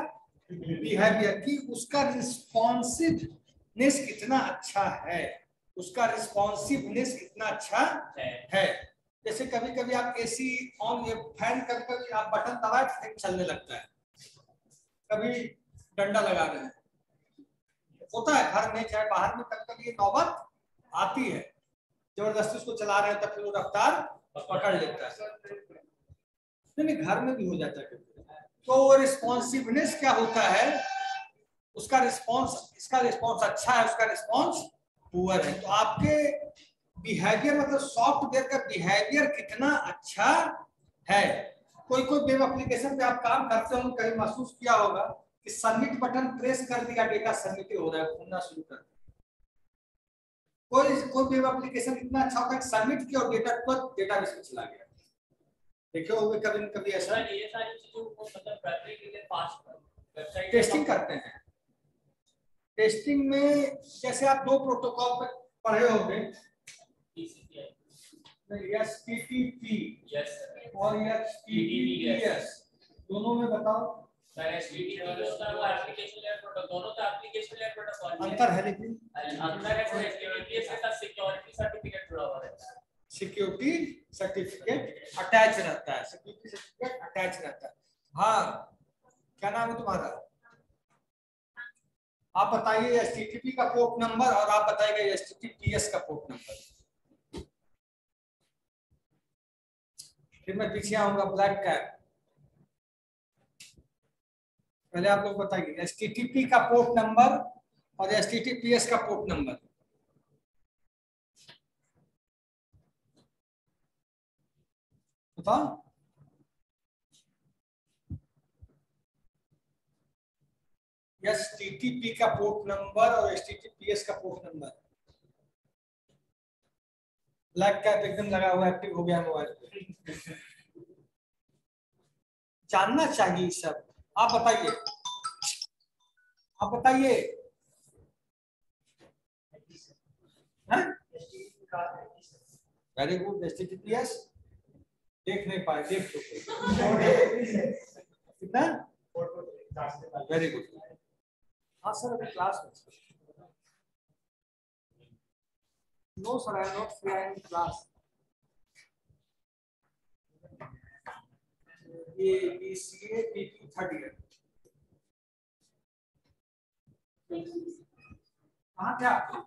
बिहेवियर कि उसका रिस्पॉन्सिवनेस कितना अच्छा है। उसका रिस्पॉन्सिवनेस कितना अच्छा
है।
है जैसे कभी कभी आप एसी ऑन ये फ़ैन कभी कभी आप बटन दबाए फ़ैन चलने लगता है। कभी डंडा लगा रहे हैं। होता है, घर में चाहे बाहर में कभी कभी ये नौबत आती है। ज़बरदस्ती उसको चला रहे हैं तब फिर वो रफ्तार पकड़ लेता है। नहीं नहीं घर में भी हो जाता है तो वो रिस्पॉन्सिवनेस क्या होता है? उसका रिस्पॉन्स इसका रिस्पॉन्स अच्छा है उसका रिस्पॉन्स पुअर है। तो आपके बिहेवियर मतलब सॉफ्टवेयर का बिहेवियर कितना अच्छा है? कोई कोई वेब एप्लीकेशन पे आप काम करते हो कहीं महसूस किया होगा कि सबमिट बटन प्रेस कर दिया डेटा सबमिट हो रहा है घूमना शुरू कर दिया। कोई कोई वेब एप्लीकेशन इतना अच्छा होता है सबमिट किया और डेटा तुरंत डेटाबेस में चला गया। देखो होगे कभी न कभी ऐसा
ये सारी चीज़ों को मतलब करने के लिए फास्ट वेबसाइट
टेस्टिंग करते हैं। टेस्टिंग में जैसे आप दो प्रोटोकॉल पे पढ़े होंगे। S T T P
S
और H T T P S दोनों में बताओ।
सर एचटीटीपी जो वो एप्लीकेशन लेयर प्रोटोकॉल दोनों तो एप्लीकेशन लेयर प्रोटोकॉल
अंतर है लेकिन
अंदर है सर एचटीटीपी के साथ सिक्योरिटी सर्टिफिकेट जुड़ा हुआ है
सिक्योरिटी सर्टिफिकेट अटैच रहता है। सिक्योरिटी सर्टिफिकेट अटैच रहता है। हाँ। क्या नाम है तुम्हारा? आप बताइए का पोर्ट नंबर और आप बताइएगा का पोर्ट नंबर फिर मैं पीछे आऊँगा ब्लैक कैप पहले आप लोग बताइए एस का पोर्ट नंबर और एस का पोर्ट नंबर बताओ। एस का पोर्ट नंबर और एस का पोर्ट नंबर ब्लैक कैप एकदम लगा हुआ एक्टिव हो गया मोबाइल पे। जानना चाहिए सब। आप बताइए। आप बताइए। वेरी गुड एस देख नहीं पाए, देख चुके कितना? वेरी गुड हाँ सर, अभी क्लास में no sir I not free I class ये B C A B two third year कहाँ थे आप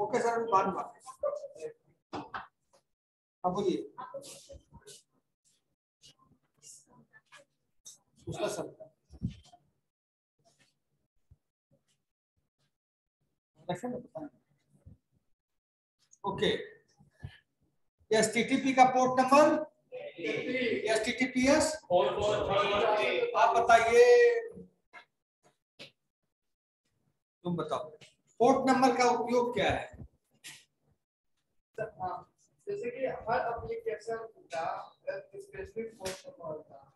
ओके, सर बाद में अब बोलिए। उसका सब okay. S T T P का port number S T T P S आप बताइए। तुम बताओ। पोर्ट नंबर का उपयोग क्या है?
हाँ, जैसे कि हर एप्लीकेशन का स्पेसिफिक पोर्ट नंबर होता है।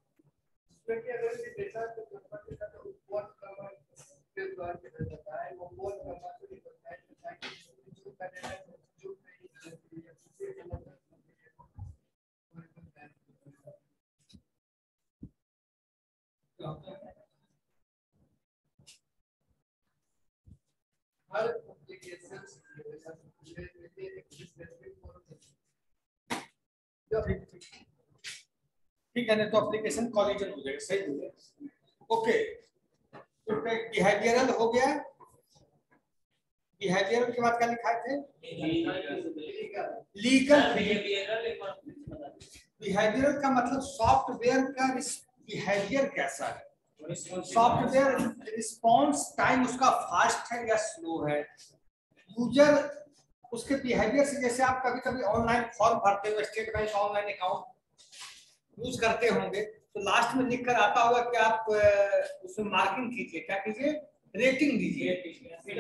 उसमें कि अगर ये डेटा को करना तो उस पोर्ट नंबर के द्वारा किया जाता है। वो पोर्ट नंबर से निकलता है ताकि जो का डेटा जो नहीं है हर
ठीक है ना तो एप्लीकेशन कॉलेजन हो जाएगा सही हो जाएगा ओके तो बिहेवियरल हो गया। बिहेवियरल के बाद क्या लिखा थे लीगल बिहेवियरल का मतलब सॉफ्टवेयर का बिहेवियर कैसा है? सॉफ्टवेयर रिस्पॉन्स टाइम उसका फास्ट है या स्लो है? यूज़र उसके बिहेवियर से जैसे आप कभी कभी ऑनलाइन फॉर्म भरते हो state bank online account use करते होंगे तो लास्ट में लिख कर आता होगा कि आप उसमें मार्किंग कीजिए क्या कीजिए? रेटिंग दीजिए।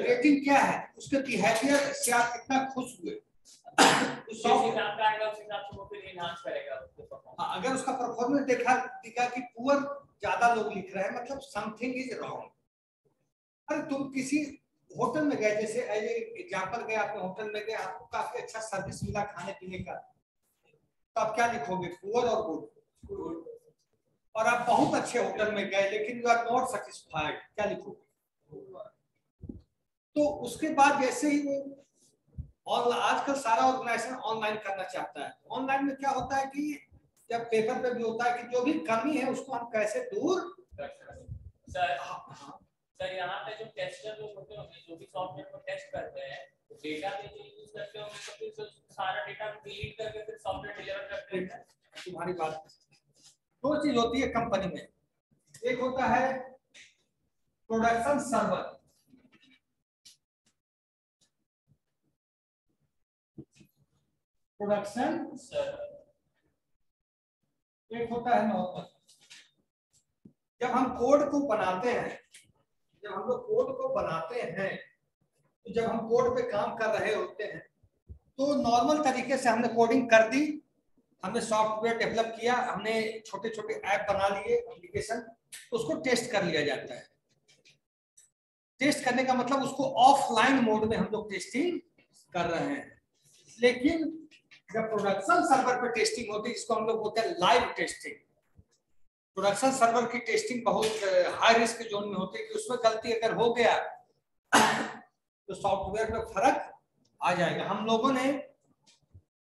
रेटिंग क्या है? उसके बिहेवियर से आप कितना खुश हुए? अगर उसका परफॉर्मेंस देखा दिखा कि पुअर ज़्यादा लोग लिख रहे हैं मतलब समथिंग इज़ रॉन्ग अरे तुम किसी होटल में गए जैसे एग्ज़ाम्पल गए आपने होटल में गए आपको काफ़ी अच्छा सर्विस मिला खाने पीने का। तो आप क्या लिखोगे? पुअर और गुड और आप बहुत अच्छे होटल में गए लेकिन यू आर नॉट सेटिस्फाइड क्या लिखोगे? तो उसके बाद जैसे ही वो ऑनलाइन आजकल सारा ऑर्गेनाइजेशन ऑनलाइन करना चाहता है। ऑनलाइन में क्या होता है कि जब पेपर पे भी होता है कि जो भी कमी है उसको हम कैसे दूर
सर सर यहाँ पे जो टेस्टर लोग होते होंगे जो भी सॉफ्टवेयर को टेस्ट करते हैं डेटा में जो यूज़ करते होंगे तो फिर तो सारा डेटा डिलीट करके फिर सॉफ्टवेयर डिलीवर करते हैं।
तुम्हारी बात दो चीज़ होती है कंपनी में। एक होता है प्रोडक्शन सर्वर प्रोडक्शन एक होता है नॉर्मल जब हम कोड को बनाते हैं, जब हम लोग कोड को बनाते हैं तो जब हम कोड पे काम कर रहे होते हैं तो नॉर्मल तरीके से हमने कोडिंग कर दी, हमने सॉफ्टवेयर डेवलप किया, हमने छोटे छोटे ऐप बना लिए एप्लीकेशन तो उसको टेस्ट कर लिया जाता है। टेस्ट करने का मतलब उसको ऑफलाइन मोड में हम लोग टेस्टिंग कर रहे हैं। लेकिन जब प्रोडक्शन सर्वर पे टेस्टिंग होती है, जिसको हम लोग बोलते हैं लाइव टेस्टिंग प्रोडक्शन सर्वर की टेस्टिंग बहुत हाई रिस्क जोन में होती है कि उसमें गलती अगर हो गया तो सॉफ्टवेयर में फ़र्क आ जाएगा। हम लोगों ने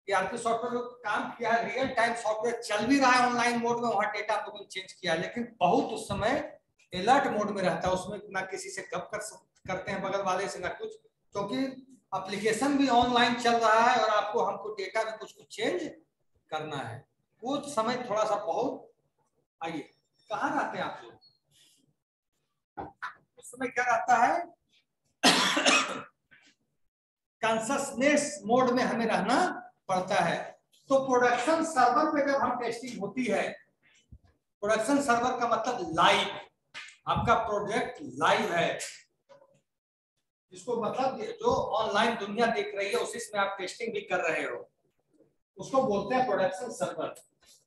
ईआरपी सॉफ्टवेयर काम किया है रियल टाइम सॉफ्टवेयर चल भी रहा है ऑनलाइन मोड में, वहाँ डेटा हम लोगों चेंज किया, लेकिन बहुत उस समय अलर्ट मोड में रहता है, उसमें ना किसी से गप कर करते हैं बगल वाले से ना कुछ, क्योंकि एप्लीकेशन भी ऑनलाइन चल रहा है और आपको, हमको डेटा में कुछ कुछ चेंज करना है। वो समय थोड़ा सा बहुत। आइए, कहाँ रहते हैं आप लोग? उस समय क्या रहता है? कॉन्सियसनेस मोड में हमें रहना पड़ता है। तो प्रोडक्शन सर्वर पे जब हम टेस्टिंग होती है प्रोडक्शन सर्वर का मतलब लाइव आपका प्रोजेक्ट लाइव है। जिसको मतलब जो ऑनलाइन दुनिया देख रही है उसी में आप टेस्टिंग भी कर रहे हो। उसको बोलते हैं प्रोडक्शन सर्वर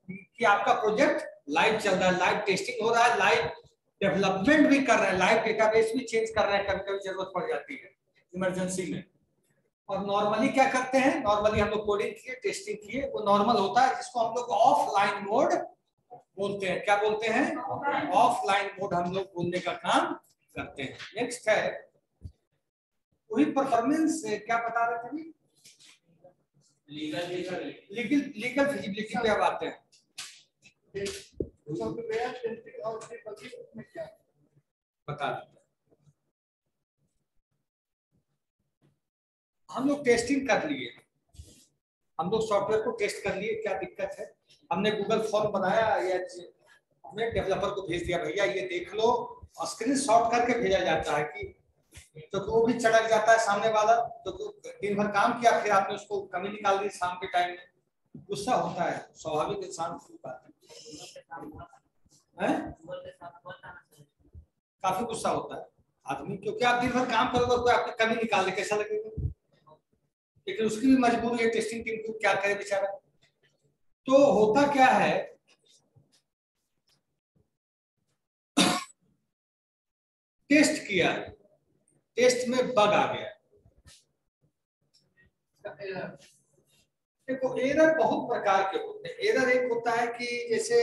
कि आपका प्रोजेक्ट लाइव चल रहा है लाइव टेस्टिंग हो रहा है लाइव डेवलपमेंट भी कर रहे हैं लाइव डेटाबेस भी चेंज कर रहे हैं कभी कभी ज़रूरत पड़ जाती है इमरजेंसी में। और नॉर्मली क्या करते हैं? नॉर्मली हम लोग कोडिंग किए टेस्टिंग किए वो नॉर्मल होता है जिसको हम लोग ऑफलाइन मोड बोलते हैं। क्या बोलते हैं? ऑफलाइन मोड हम लोग बोलने का काम करते हैं। नेक्स्ट है वही परफॉर्मेंस क्या बता रहे थे
legal legal
legal legal feasibility पे अब आते हैं। बता देते हम लोग टेस्टिंग कर लिए। हम लोग सॉफ्टवेयर को टेस्ट कर लिए क्या दिक्कत है? हमने गूगल फॉर्म बनाया या हमने डेवलपर को भेज दिया भैया ये देख लो। और स्क्रीन शॉट करके भेजा जाता है कि तो वो भी चढ़क जाता है सामने वाला तो दिन भर काम किया, फिर आपने उसको कमी निकाल दी शाम के टाइम में। गुस्सा होता है, स्वाभाविक इंसान है। काफ़ी गुस्सा होता है। आदमी, क्योंकि आप दिन भर काम करोगे तो आपकी कमी निकाल दे, कैसा लगेगा? लेकिन उसकी भी मजबूरी है टेस्टिंग टीम को क्या करे बेचारा। तो होता क्या है टेस्ट किया टेस्ट में बग आ गया। देखो एरर बहुत प्रकार के होते हैं। एरर एक होता है कि जैसे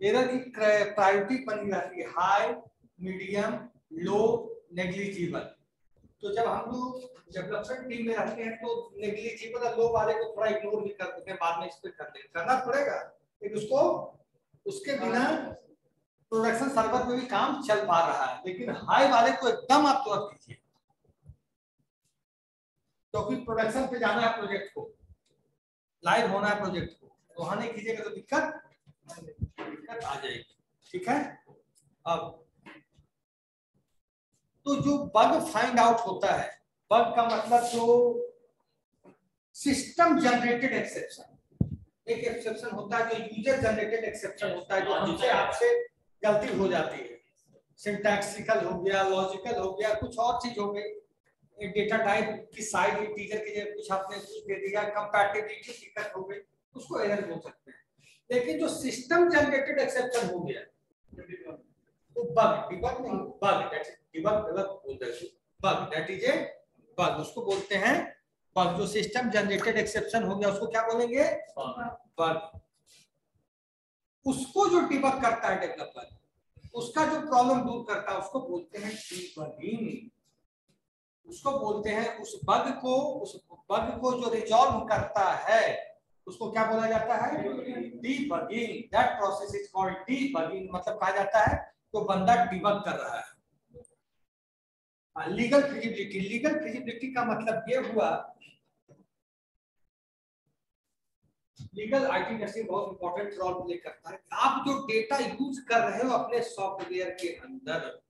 एरर की प्रायोरिटी बनी रहती है हाई मीडियम लो नेग्लिजिबल तो जब हम लोग डेवलपमेंट टीम में रहते हैं तो नेग्लिजिबल लो वाले को थोड़ा इग्नोर भी कर देते हैं, बाद में इस पर कर देते करना पड़ेगा। लेकिन उसको, उसके बिना प्रोडक्शन सर्वर में भी काम चल पा रहा है, लेकिन हाई वाले को एकदम आप तुरंत कीजिए क्योंकि तो प्रोडक्शन पे जाना है प्रोजेक्ट को। लाइव होना है प्रोजेक्ट को। तो वहाँ नहीं कीजिएगा तो दिक्कत दिक्कत आ जाएगी। ठीक है? अब तो जो बग फाइंड आउट होता है, बग का मतलब जो सिस्टम जनरेटेड एक्सेप्शन एक एक्सेप्शन होता है जो यूज़र जनरेटेड एक्सेप्शन होता है, जो आपसे गलती हो जाती है। सिंटैक्सिकल हो गया लॉजिकल हो गया कुछ और चीज़ हो गई। डेटा टाइप की साइड टीचर की जगह कुछ आपने कुछ दे दिया कंपैटिबिलिटी दिक्कत हो गई उसको एरर बोल सकते हैं। लेकिन जो सिस्टम जनरेटेड एक्सेप्शन हो गया तो बग डिबग नहीं बग डिबग गलत बोल रहे bug that is a bug उसको बोलते हैं। बग जो सिस्टम जनरेटेड एक्सेप्शन हो गया उसको क्या बोलेंगे? बग उसको जो डिबग करता है डेवलपर उसका जो प्रॉब्लम दूर करता है, उसको बोलते हैं डीबगिंग उसको बोलते हैं उस बग को, उस बग को जो रिजॉल्व करता है, उसको क्या बोला जाता है? Debugging that process is called debugging मतलब कहा जाता है तो बंदा डिबग कर रहा है। लीगल फिजिबिलिटी लीगल फिजिबिलिटी का मतलब ये हुआ लीगल आईटी बहुत इंपॉर्टेंट रोल प्ले करता है। आप जो डेटा यूज़ कर रहे हो अपने सॉफ्टवेयर के अंदर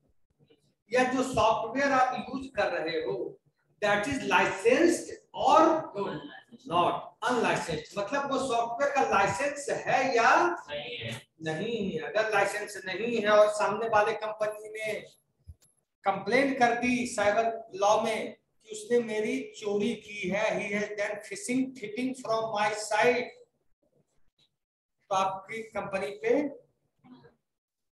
या जो सॉफ्टवेयर आप यूज़ कर रहे हो दैट इज़ लाइसेंस्ड और नॉट अनलाइसेंस्ड मतलब वो सॉफ्टवेयर का लाइसेंस है या
नहीं है।
नहीं अगर लाइसेंस नहीं है और सामने वाले कंपनी ने कंप्लेन कर दी साइबर लॉ में कि उसने मेरी चोरी की है he has done phishing thieving from my side तो आपकी कंपनी पे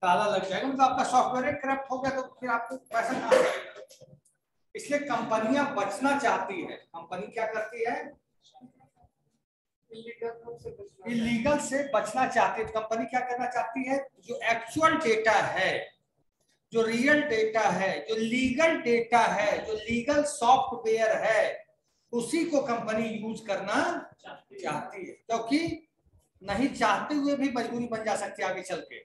ताला लग जाएगा मतलब आपका सॉफ्टवेयर करप्ट हो गया तो फिर आपको पैसा कहाँ इसलिए कंपनियाँ बचना चाहती है। कंपनी क्या करती है?
है।
इलीगल से बचना चाहती है। कंपनी क्या करना चाहती है? जो एक्चुअल डेटा है जो रियल डेटा है जो लीगल डेटा है जो लीगल सॉफ्टवेयर है उसी को कंपनी यूज़ करना चाहती है। क्योंकि नहीं चाहते हुए भी मजबूरी बन जा सकती है आगे चल के।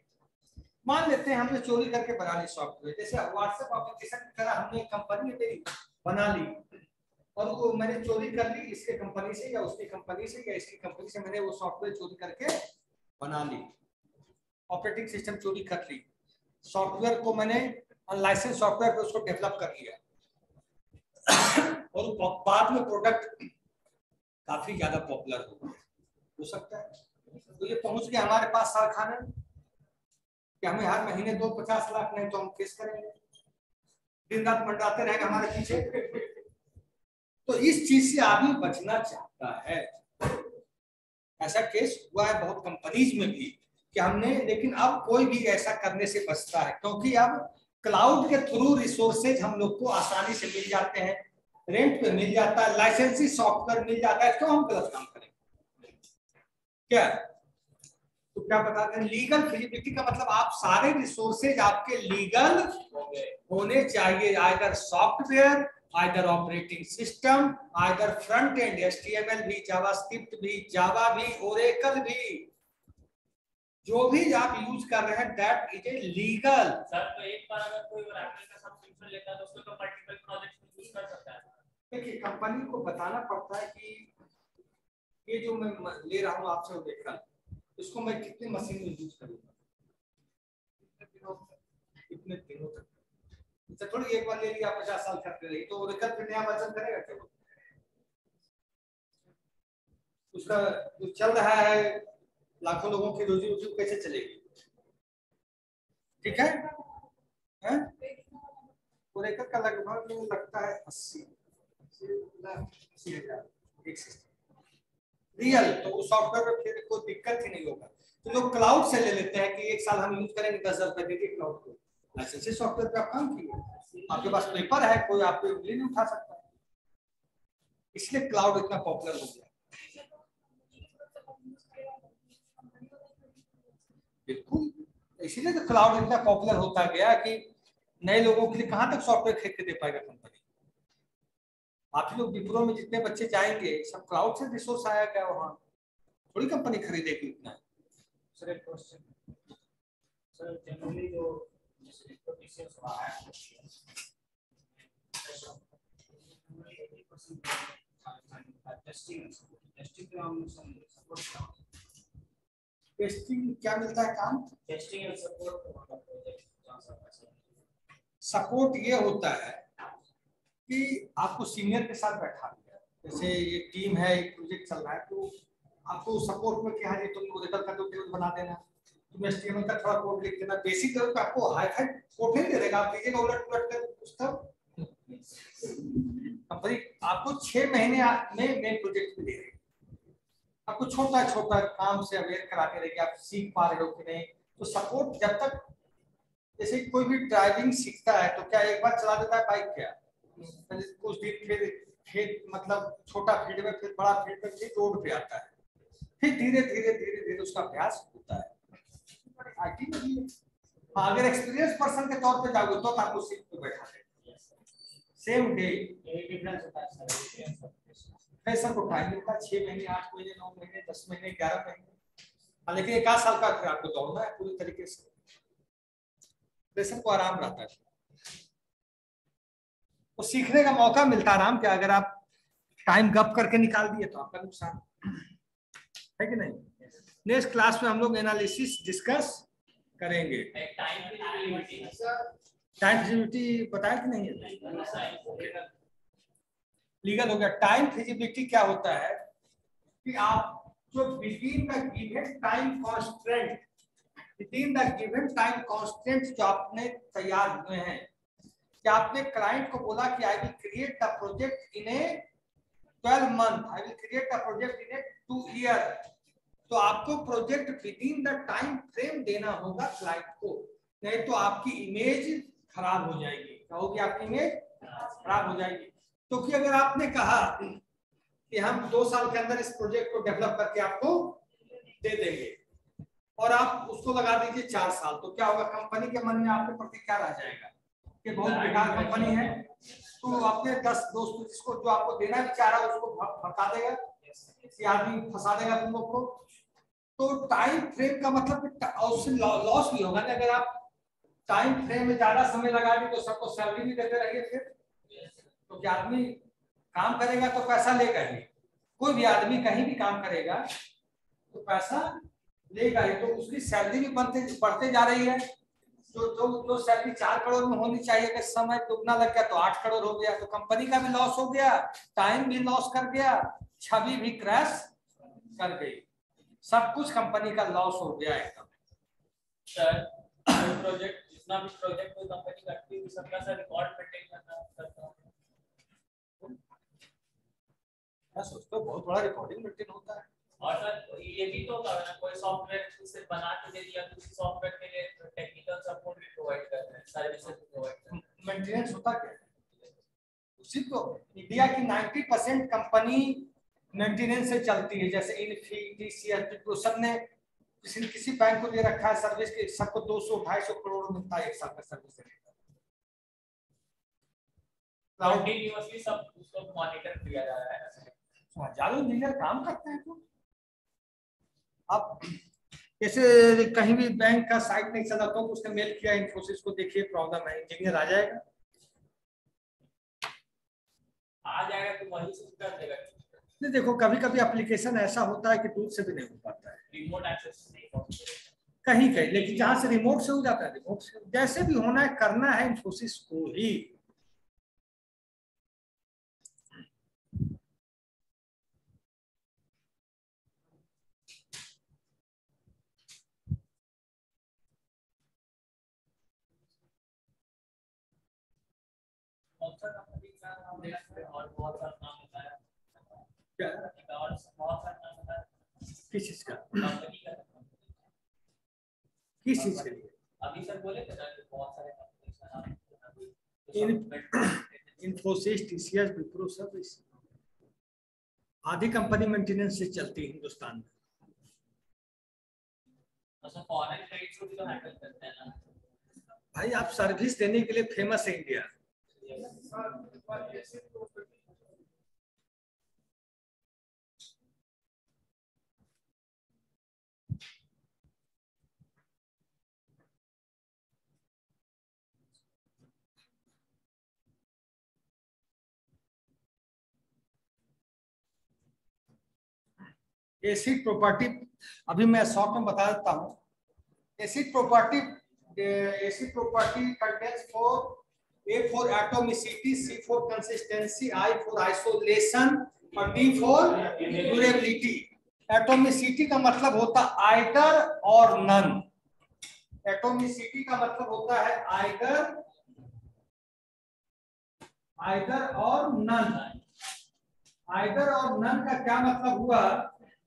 मान लेते हैं हमने चोरी करके बना ली सॉफ्टवेयर जैसे व्हाट्सएप एप्लीकेशन की तरह हमने कंपनी मेरी बना ली और वो मैंने चोरी कर ली इसके कंपनी से या उसकी कंपनी से या इसकी कंपनी से मैंने वो सॉफ्टवेयर चोरी करके बना ली। ऑपरेटिंग सिस्टम चोरी कर ली। सॉफ्टवेयर को मैंने अनलाइसेंस सॉफ्टवेयर पे उसको डेवलप कर लिया। और बाद में प्रोडक्ट काफ़ी ज़्यादा पॉपुलर हो सकता है। तो ये पहुँच गया हमारे पास कारखाने कि हमें हर महीने दो पचास लाख नहीं तो हम केस करेंगे? दिन रात मंडराते रहेंगे हमारे पीछे। तो इस चीज़ से आदमी बचना चाहता है। ऐसा केस हुआ है बहुत कंपनीज़ में भी कि हमने, लेकिन अब कोई भी ऐसा करने से बचता है, क्योंकि अब क्लाउड के थ्रू रिसोर्सेज हम लोग को आसानी से मिल जाते हैं। रेंट पे मिल जाता है लाइसेंसी सॉफ्टवेयर मिल जाता है क्यों हम गलत काम क्या? तो क्या बताते हैं लीगल फिजिबिलिटी का मतलब आप सारे रिसोर्सेज आपके लीगल होने चाहिए। Either software either operating system either front end HTML भी जावास्क्रिप्ट भी जावा भी ओरेकल भी। जो भी आप यूज़ कर रहे हैं that is a legal
sir तो एक बार अगर कोई का सब्सक्रिप्शन लेता है तो उसको तो मल्टीपल प्रोजेक्ट्स यूज़ कर सकता है।
देखिए कंपनी को बताना पड़ता है कि ये जो मैं ले रहा हूँ आपसे ओरेकल इसको मैं कितने मशीन में यूज़ करूँगा? कितने दिनों तक? अच्छा थोड़ी एक बार ले लिया पचास साल करते रही तो ओरेकल फिर नया वर्जन करेगा क्या? उसका जो चल रहा है, लाखों लोगों की रोजी रोटी कैसे चलेगी? ठीक है? हैं? का लगभग लगता है अस्सी। अस्सी हज़ार। एक सिस्टम रियल तो उस सॉफ्टवेयर में फिर कोई दिक्कत ही नहीं होगा। तो लोग क्लाउड से ले लेते हैं कि एक साल हम यूज़ करेंगे दस हज़ार रुपए देके क्लाउड को। लाइसेंसी सॉफ्टवेयर पे आप काम किए आपके पास पेपर है, कोई आप पे उंगली नहीं उठा सकता। इसलिए क्लाउड इतना पॉपुलर हो गया। बिल्कुल। इसीलिए तो क्लाउड इतना पॉपुलर होता गया कि नए लोगों के लिए कहाँ तक सॉफ्टवेयर खरीद के दे पाएगा ही लोग विप्रो में जितने बच्चे जाएँगे सब क्लाउड से रिसोर्स आया गया वहाँ। थोड़ी कंपनी खरीदेगी इतना।
सर एक क्वेश्चन सर जनरली जो है टेस्टिंग
क्या मिलता है काम?
टेस्टिंग एंड सपोर्ट
सपोर्ट ये होता है कि आपको सीनियर के साथ बैठा दिया। जैसे ये टीम है, एक प्रोजेक्ट चल रहा है तो आपको सपोर्ट में क्या है जी तुम ओरेकल का टेबल बना देना। तुम एचटीएमएल का थोड़ा कोड लिख देना। बेसिक लेवल पे आपको हाई फाई कोड नहीं दे देगा। आप लीजिएगा उलट पुलट कर तब कंपनी आपको छह महीने में मेन प्रोजेक्ट में दे रही आपको छोटा छोटा काम से अवेयर कराते रहेगी आप सीख पा रहे हो कि नहीं। तो सपोर्ट जब तक, जैसे कोई भी ड्राइविंग सीखता है तो क्या एक बार चला देता है बाइक क्या? कुछ दिन फिर फिर मतलब छोटा फ़ील्ड में, फिर बड़ा फ़ील्ड में फिर रोड पे आता है। फिर धीरे धीरे धीरे धीरे उसका अभ्यास होता है। अगर एक्सपीरियंस पर्सन के तौर पे जाओगे तो आपको सीट पे बैठा देगा सेम डे फ़ैशन को टाइम मिलता है, छह महीने, आठ महीने, नौ महीने, दस महीने, ग्यारह महीने। लेकिन एक साल का फिर आपको दौड़ना है पूरी तरीके से। फ़ैशन को आराम रहता है। तो सीखने का मौका मिलता आराम क्या? अगर आप टाइम गप करके निकाल दिए तो आपका नुकसान। है कि नहीं? नेक्स्ट क्लास में हम लोग एनालिसिस डिस्कस करेंगे।
टाइम की
फिजिबिलिटी बताया कि नहीं? है लीगल हो गया। टाइम फिजिबिलिटी क्या होता है? कि आप जो between the given time constant between the given time constant जो आपने तैयार हुए हैं कि आपने क्लाइंट को बोला कि I will create the project in a 12 month I will create the project in a 2 year तो आपको project within the time frame देना होगा क्लाइंट को। नहीं तो आपकी इमेज खराब हो जाएगी। क्या होगी आपकी इमेज खराब हो जाएगी। तो कि अगर आपने कहा कि हम दो साल के अंदर इस प्रोजेक्ट को डेवलप करके आपको दे देंगे और आप उसको लगा दीजिए चार साल तो क्या होगा? कंपनी के मन में आपके प्रति क्या रह जाएगा? कि बहुत बेकार कंपनी है। तो अपने दस दोस्त जिसको जो आपको देना भी चाह रहा है उसको भड़का देगा। कि आदमी फंसा देगा तुम लोग को। तो टाइम फ्रेम का मतलब उससे लॉस भी होगा ना अगर आप टाइम फ्रेम में ज़्यादा समय लगा दी तो सबको सैलरी भी देते रहिए फिर। तो क्या आदमी काम करेगा तो पैसा लेगा ही। कोई भी आदमी कहीं भी काम करेगा तो पैसा लेगा ही। तो उसकी सैलरी भी बनते बढ़ते जा रही है। जो जो जो सैलरी चार करोड़ में होनी चाहिए अगर समय दुगना लग गया तो आठ करोड़ हो गया तो कंपनी का भी लॉस हो गया टाइम भी लॉस कर गया छवि भी क्रैश कर गई। सब कुछ कंपनी का लॉस हो गया एकदम।
सर प्रोजेक्ट जितना भी प्रोजेक्ट कोई कंपनी करती है सबका सर रिकॉर्ड मेंटेन करना करता हूँ।
मैं सोचता हूँ बहुत बड़ा रिकॉर्डिंग मेंटेन होता है।
और सर ये भी तो कोई सॉफ्टवेयर सिर्फ़ बना के दे दिया किसी सॉफ्टवेयर के लिए
मेंटेनेंस होता क्या? है उसी तो इंडिया की 90 परसेंट कंपनी मेंटेनेंस से चलती है। जैसे इनफी टीसीएस तो सबने किसी किसी बैंक को दे रखा है सर्विस के सबको 200 250 करोड़ मिलता है एक साल का सर्विस देने का।
कंटिन्यूअसली सब उसको मॉनिटर किया जा रहा है।
हज़ारों इंजीनियर काम करते हैं तो। अब जैसे कहीं भी बैंक का साइट नहीं चला तो उसने मेल किया इन्फोसिस को देखिए प्रॉब्लम है इंजीनियर आ जाएगा।
आ जाएगा तो वहीं से कर देगा।
नहीं देखो कभी कभी एप्लीकेशन ऐसा होता है कि दूर से भी नहीं हो पाता है।
रिमोट एक्सेस नहीं
कहीं कहीं लेकिन जहाँ से रिमोट से हो जाता है रिमोट से जैसे भी होना है करना है इन्फोसिस को ही
कौन सा कंपनी का नाम ले सकते हैं और बहुत सारा नाम बताया
क्या
बहुत सारा नाम बताया
किस चीज़ का
कंपनी का
किस चीज़ के लिए
अभी सर बोले थे ना बहुत सारे कंपनी का नाम
इन्फोसिस टीसीएस विप्रो सब इस आधी कंपनी मेंटेनेंस से चलती है हिंदुस्तान में।
अच्छा तो हैंडल करते हैं ना।
भाई आप सर्विस देने के लिए फ़ेमस है इंडिया एसिड प्रॉपर्टी अभी मैं शॉर्ट में बता देता हूँ। ACID property ACID property contains for A for atomicity C for consistency I for isolation और डी फॉर ड्यूरेबिलिटी एटोमिसिटी का मतलब होता है आइडर और नन एटोमिसिटी का मतलब होता है आइडर आइडर और नन आइडर और नन का क्या मतलब हुआ?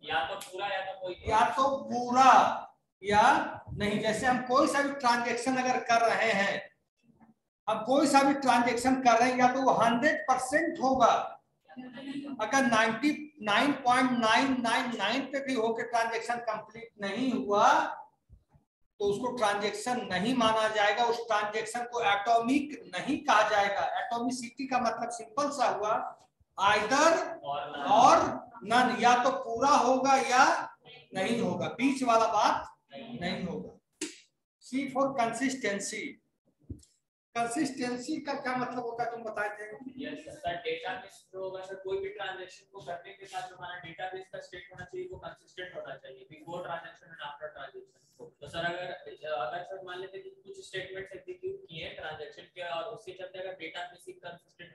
या तो पूरा या तो कोई
या तो पूरा या नहीं। जैसे हम कोई सा भी ट्रांजेक्शन अगर कर रहे हैं हम कोई सा भी ट्रांजेक्शन कर रहे हैं या तो वो हंड्रेड परसेंट होगा। अगर 99.999 पे भी होकर ट्रांजेक्शन कंप्लीट नहीं हुआ तो उसको ट्रांजेक्शन नहीं माना जाएगा। उस ट्रांजेक्शन को एटॉमिक नहीं कहा जाएगा। एटॉमिसिटी का मतलब सिंपल सा हुआ आइदर और नन या तो पूरा होगा या नहीं होगा। बीच वाला बात नहीं होगा। सी फॉर कंसिस्टेंसी कंसिस्टेंसी का क्या मतलब होता है, तुम बताए थे?
यस सर तो सर, अगर अगर सर मान लेते कि कुछ ही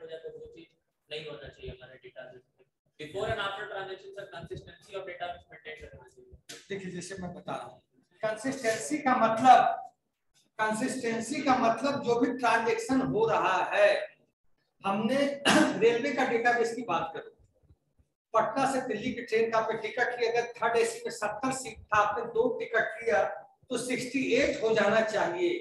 जाए तो वो चीज़ नहीं होना चाहिए हमारे database before and after transaction sir consistency of database maintain करना चाहिए
देखिए जैसे मैं बता रहा हूँ कंसिस्टेंसी का मतलब कंसिस्टेंसी का मतलब जो भी ट्रांजेक्शन हो रहा है हमने रेलवे का डेटाबेस की बात करो। पटना से दिल्ली की ट्रेन का आपने टिकट लिया अगर थर्ड एसी में सत्तर सीट था आपने दो टिकट लिया तो सिक्सटी एट हो जाना चाहिए।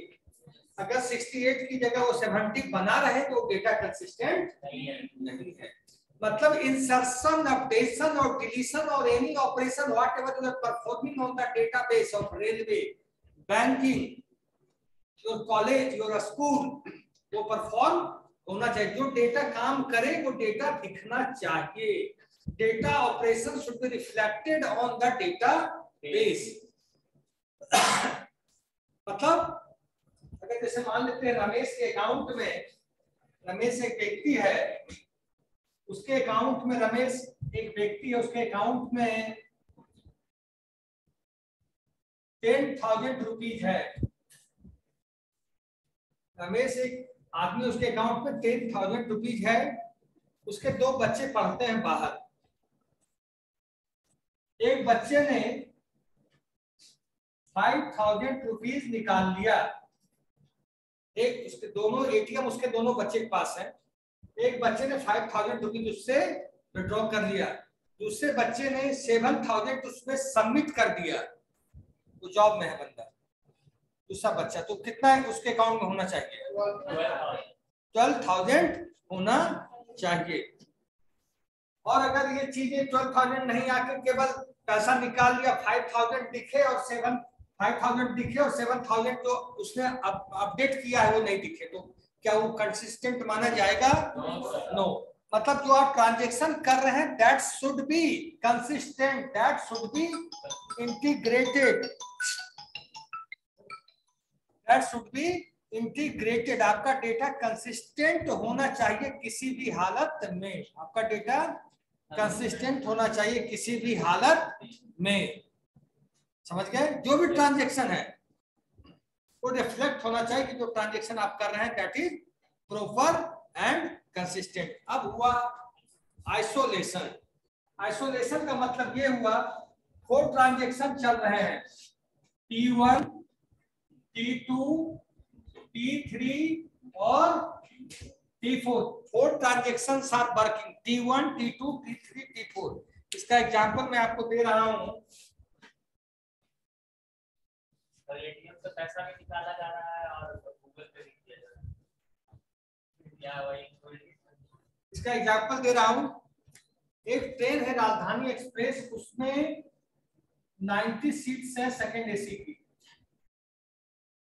अगर सिक्सटी एट की जगह वो सेवेंटी बना रहे तो डेटा कंसिस्टेंट
नहीं है।
नहीं है। मतलब इंसर्शन अपडेशन और डिलीशन और any operation whatever you are performing on the database of railway banking your college your school वो परफॉर्म होना चाहिए। जो डेटा काम करे, वो डेटा दिखना चाहिए। Data operation should be reflected on the database मतलब अगर जैसे मान लेते हैं, रमेश के अकाउंट में, रमेश एक व्यक्ति है उसके अकाउंट में रमेश एक व्यक्ति है, उसके अकाउंट में टेन थाउज़ेंड रुपीज़ है। रमेश एक आदमी, उसके अकाउंट में टेन थाउज़ेंड रुपीज़ है। उसके दो बच्चे पढ़ते हैं बाहर। एक बच्चे ने फाइव थाउज़ेंड रुपीज़ निकाल लिया। एक, उसके दोनों एटीएम उसके दोनों बच्चे के पास है। एक बच्चे ने फाइव थाउज़ेंड रुपीज़ उससे विड्रॉ कर लिया। दूसरे बच्चे ने सेवन थाउज़ेंड उसमें सबमिट कर दिया। वो जॉब में है बंदा। दूसरा बच्चा तो कितना है उसके अकाउंट में होना चाहिए? ट्वेल्व थाउज़ेंड होना चाहिए। और अगर ये चीज़ें ट्वेल्व थाउज़ेंड नहीं आके केवल पैसा निकाल लिया फाइव थाउज़ेंड दिखे और सेवन फाइव थाउज़ेंड दिखे और सेवन थाउज़ेंड जो उसने अपडेट किया है, वो नहीं दिखे तो क्या वो कंसिस्टेंट माना जाएगा? No no. मतलब जो आप ट्रांजेक्शन कर रहे हैं that should be consistent that should be integrated that should be integrated आपका डेटा कंसिस्टेंट होना चाहिए किसी भी हालत में। आपका डेटा कंसिस्टेंट होना चाहिए किसी भी हालत में। समझ गए? जो भी ट्रांजेक्शन है। वो रिफ्लेक्ट होना चाहिए कि जो ट्रांजेक्शन आप कर रहे हैं that is proper and consistent अब हुआ आइसोलेशन आइसोलेशन का मतलब ये हुआ फोर ट्रांजेक्शन चल रहे हैं। T one T two T three और T four four transaction are working T one T two T three T four इसका एग्ज़ाम्पल मैं आपको दे रहा हूँ।
एटीएम से पैसा भी निकाला जा रहा है और गूगल पे भी किया जा रहा है।
इसका एग्ज़ाम्पल दे रहा हूँ। एक ट्रेन है राजधानी एक्सप्रेस उसमें 90 सीट्स है सेकंड एसी की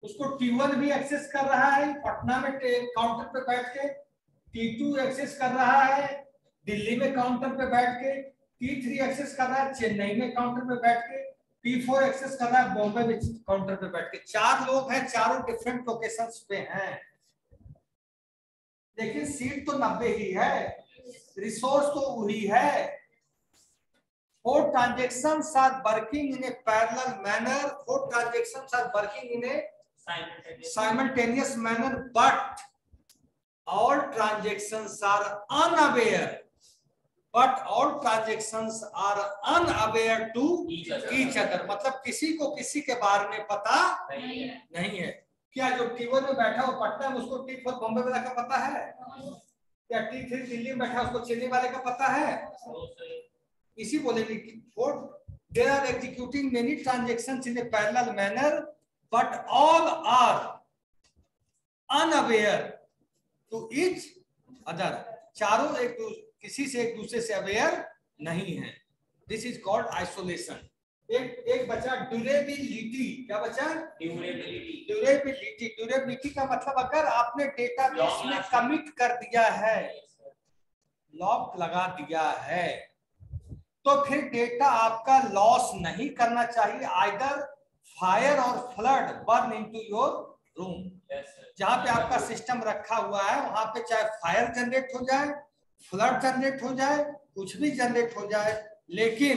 उसको T1 भी एक्सेस कर रहा है, पटना में काउंटर पे बैठ के T2 एक्सेस कर रहा है, दिल्ली में काउंटर पे बैठ के T3 एक्सेस कर रहा है, चेन्नई में काउंटर पे बैठ के फोर एक्सेस कर रहा है बॉम्बे में काउंटर पे बैठ के। चार लोग हैं चारों डिफरेंट लोकेशन पे हैं। लेकिन सीट तो नब्बे ही है। रिसोर्स तो वही है। Four transaction are working in a parallel manner four transaction are working in a simultaneous manner but all transaction are unaware but all transaction are unaware to
Each other.
each मतलब किसी को किसी के बारे में पता
नहीं है।
नहीं है। क्या जो टी वन में बैठा हो पटना में उसको टी फोर बॉम्बे वाला का पता है? या टी थ्री दिल्ली में बैठा उसको चेन्नई वाले का पता है? इसी बोलेंगे कि four there are executing many transaction in a parallel manner but all are unaware to each other चारों एक किसी से एक दूसरे से अवेयर नहीं है। दिस इज़ कॉल्ड आइसोलेशन एक एक बचा ड्यूरेबिलिटी क्या बचा
ड्यूरेबिलिटी
ड्यूरेबिलिटी ड्यूरेबिलिटी का मतलब अगर आपने डेटाबेस में कमिट कर दिया है लॉक लगा दिया है तो फिर डेटा आपका लॉस नहीं करना चाहिए आइदर फायर और flood burn into your room जहाँ पे आपका सिस्टम रखा हुआ है वहाँ पे चाहे फायर जनरेट हो जाए फ्लड जनरेट हो जाए कुछ भी जनरेट हो जाए लेकिन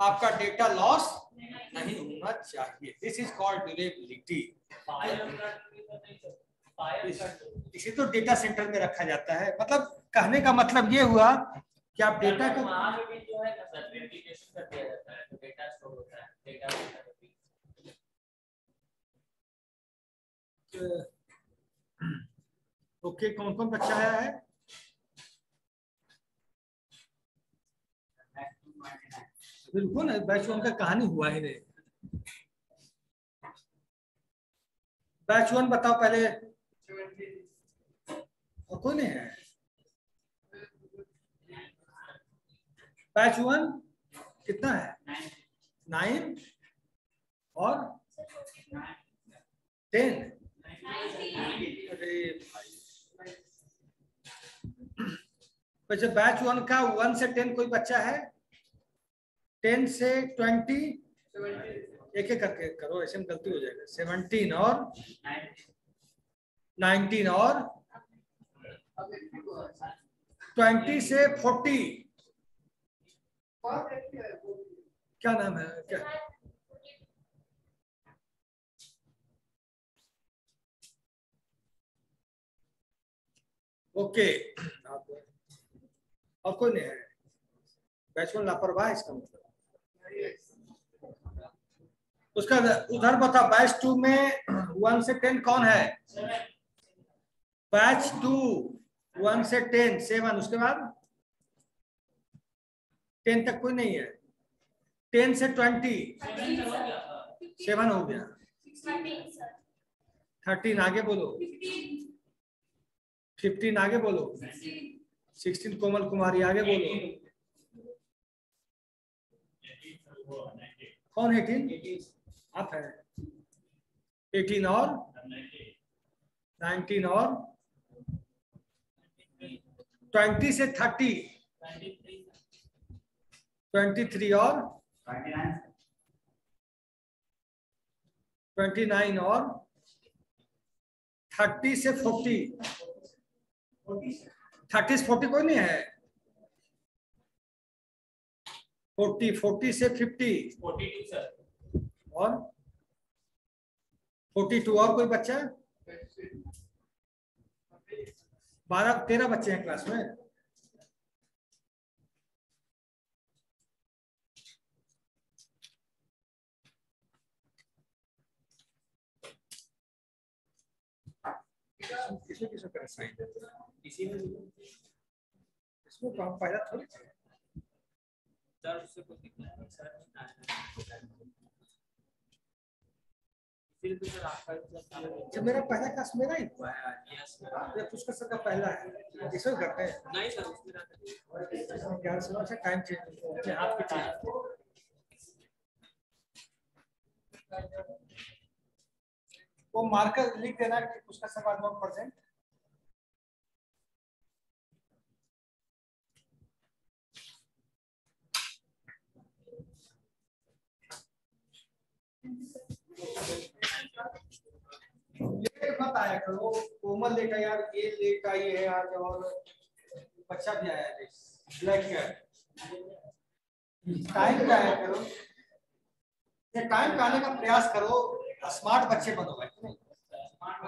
आपका डेटा लॉस नहीं होना चाहिए। दिस इज़ कॉल्ड ड्यूरेबिलिटी इसे तो डेटा सेंटर में रखा जाता है। मतलब कहने का मतलब ये हुआ कि आप डेटा को
तो भी।
ओके कौन कौन बच्चा आया है? बिल्कुल बैच वन का कहानी हुआ ही नहीं। बैच वन बताओ पहले। और कोई नहीं है। बैच वन कितना है? नाइन और टेन। अरे वैसे बैच वन का वन से टेन कोई बच्चा है टेन से ट्वेंटी। एक एक करके करो ऐसे में गलती हो जाएगा। सेवनटीन और नाइनटीन और ट्वेंटी से फोर्टी। क्या नाम है? क्या? ओके। और कोई नहीं है। बैचमैन लापरवाह इसका मतलब। उसका उधर बता बैच टू में वन से टेन कौन है? बैच टू वन से टेन सेवन उसके बाद? टेन तक कोई नहीं है। टेन से ट्वेंटी सेवन हो गया। थर्टीन आगे बोलो। फिफ्टीन आगे बोलो। सिक्सटीन कोमल कुमारी आगे बोलो। कौन एटीन आप है। एटीन और? नाइनटीन और? ट्वेंटी से थर्टी ट्वेंटी थ्री और? ट्वेंटी नाइन और? थर्टी से फोर्टी थर्टी से फोर्टी कोई नहीं है। फोर्टी फोर्टी से फिफ्टी
42 सर
और फोर्टी टू और कोई बच्चा बारह, तेरह बच्चे हैं क्लास में।
इसी में
इसमें थोड़ी
आपका
अच्छा मेरा पहला क्लास मेरा ही हुआ है।
यस
पुष्कर सर का पहला है। इसमें करते हैं
नहीं सर उसमें रहता है
ग्यारह अच्छा टाइम चेंज हाथ पे चेंज वो मार्कर लिख देना कि पुष्कर सर बाद में प्रेजेंट लेट मत बताया करो कोमल लेकर यार ये लेकर ये है आज और बच्चा भी आया ब्लैक टाइम आया करो? ये टाइम आने का प्रयास करो स्मार्ट बच्चे बनो भाई।
स्मार्ट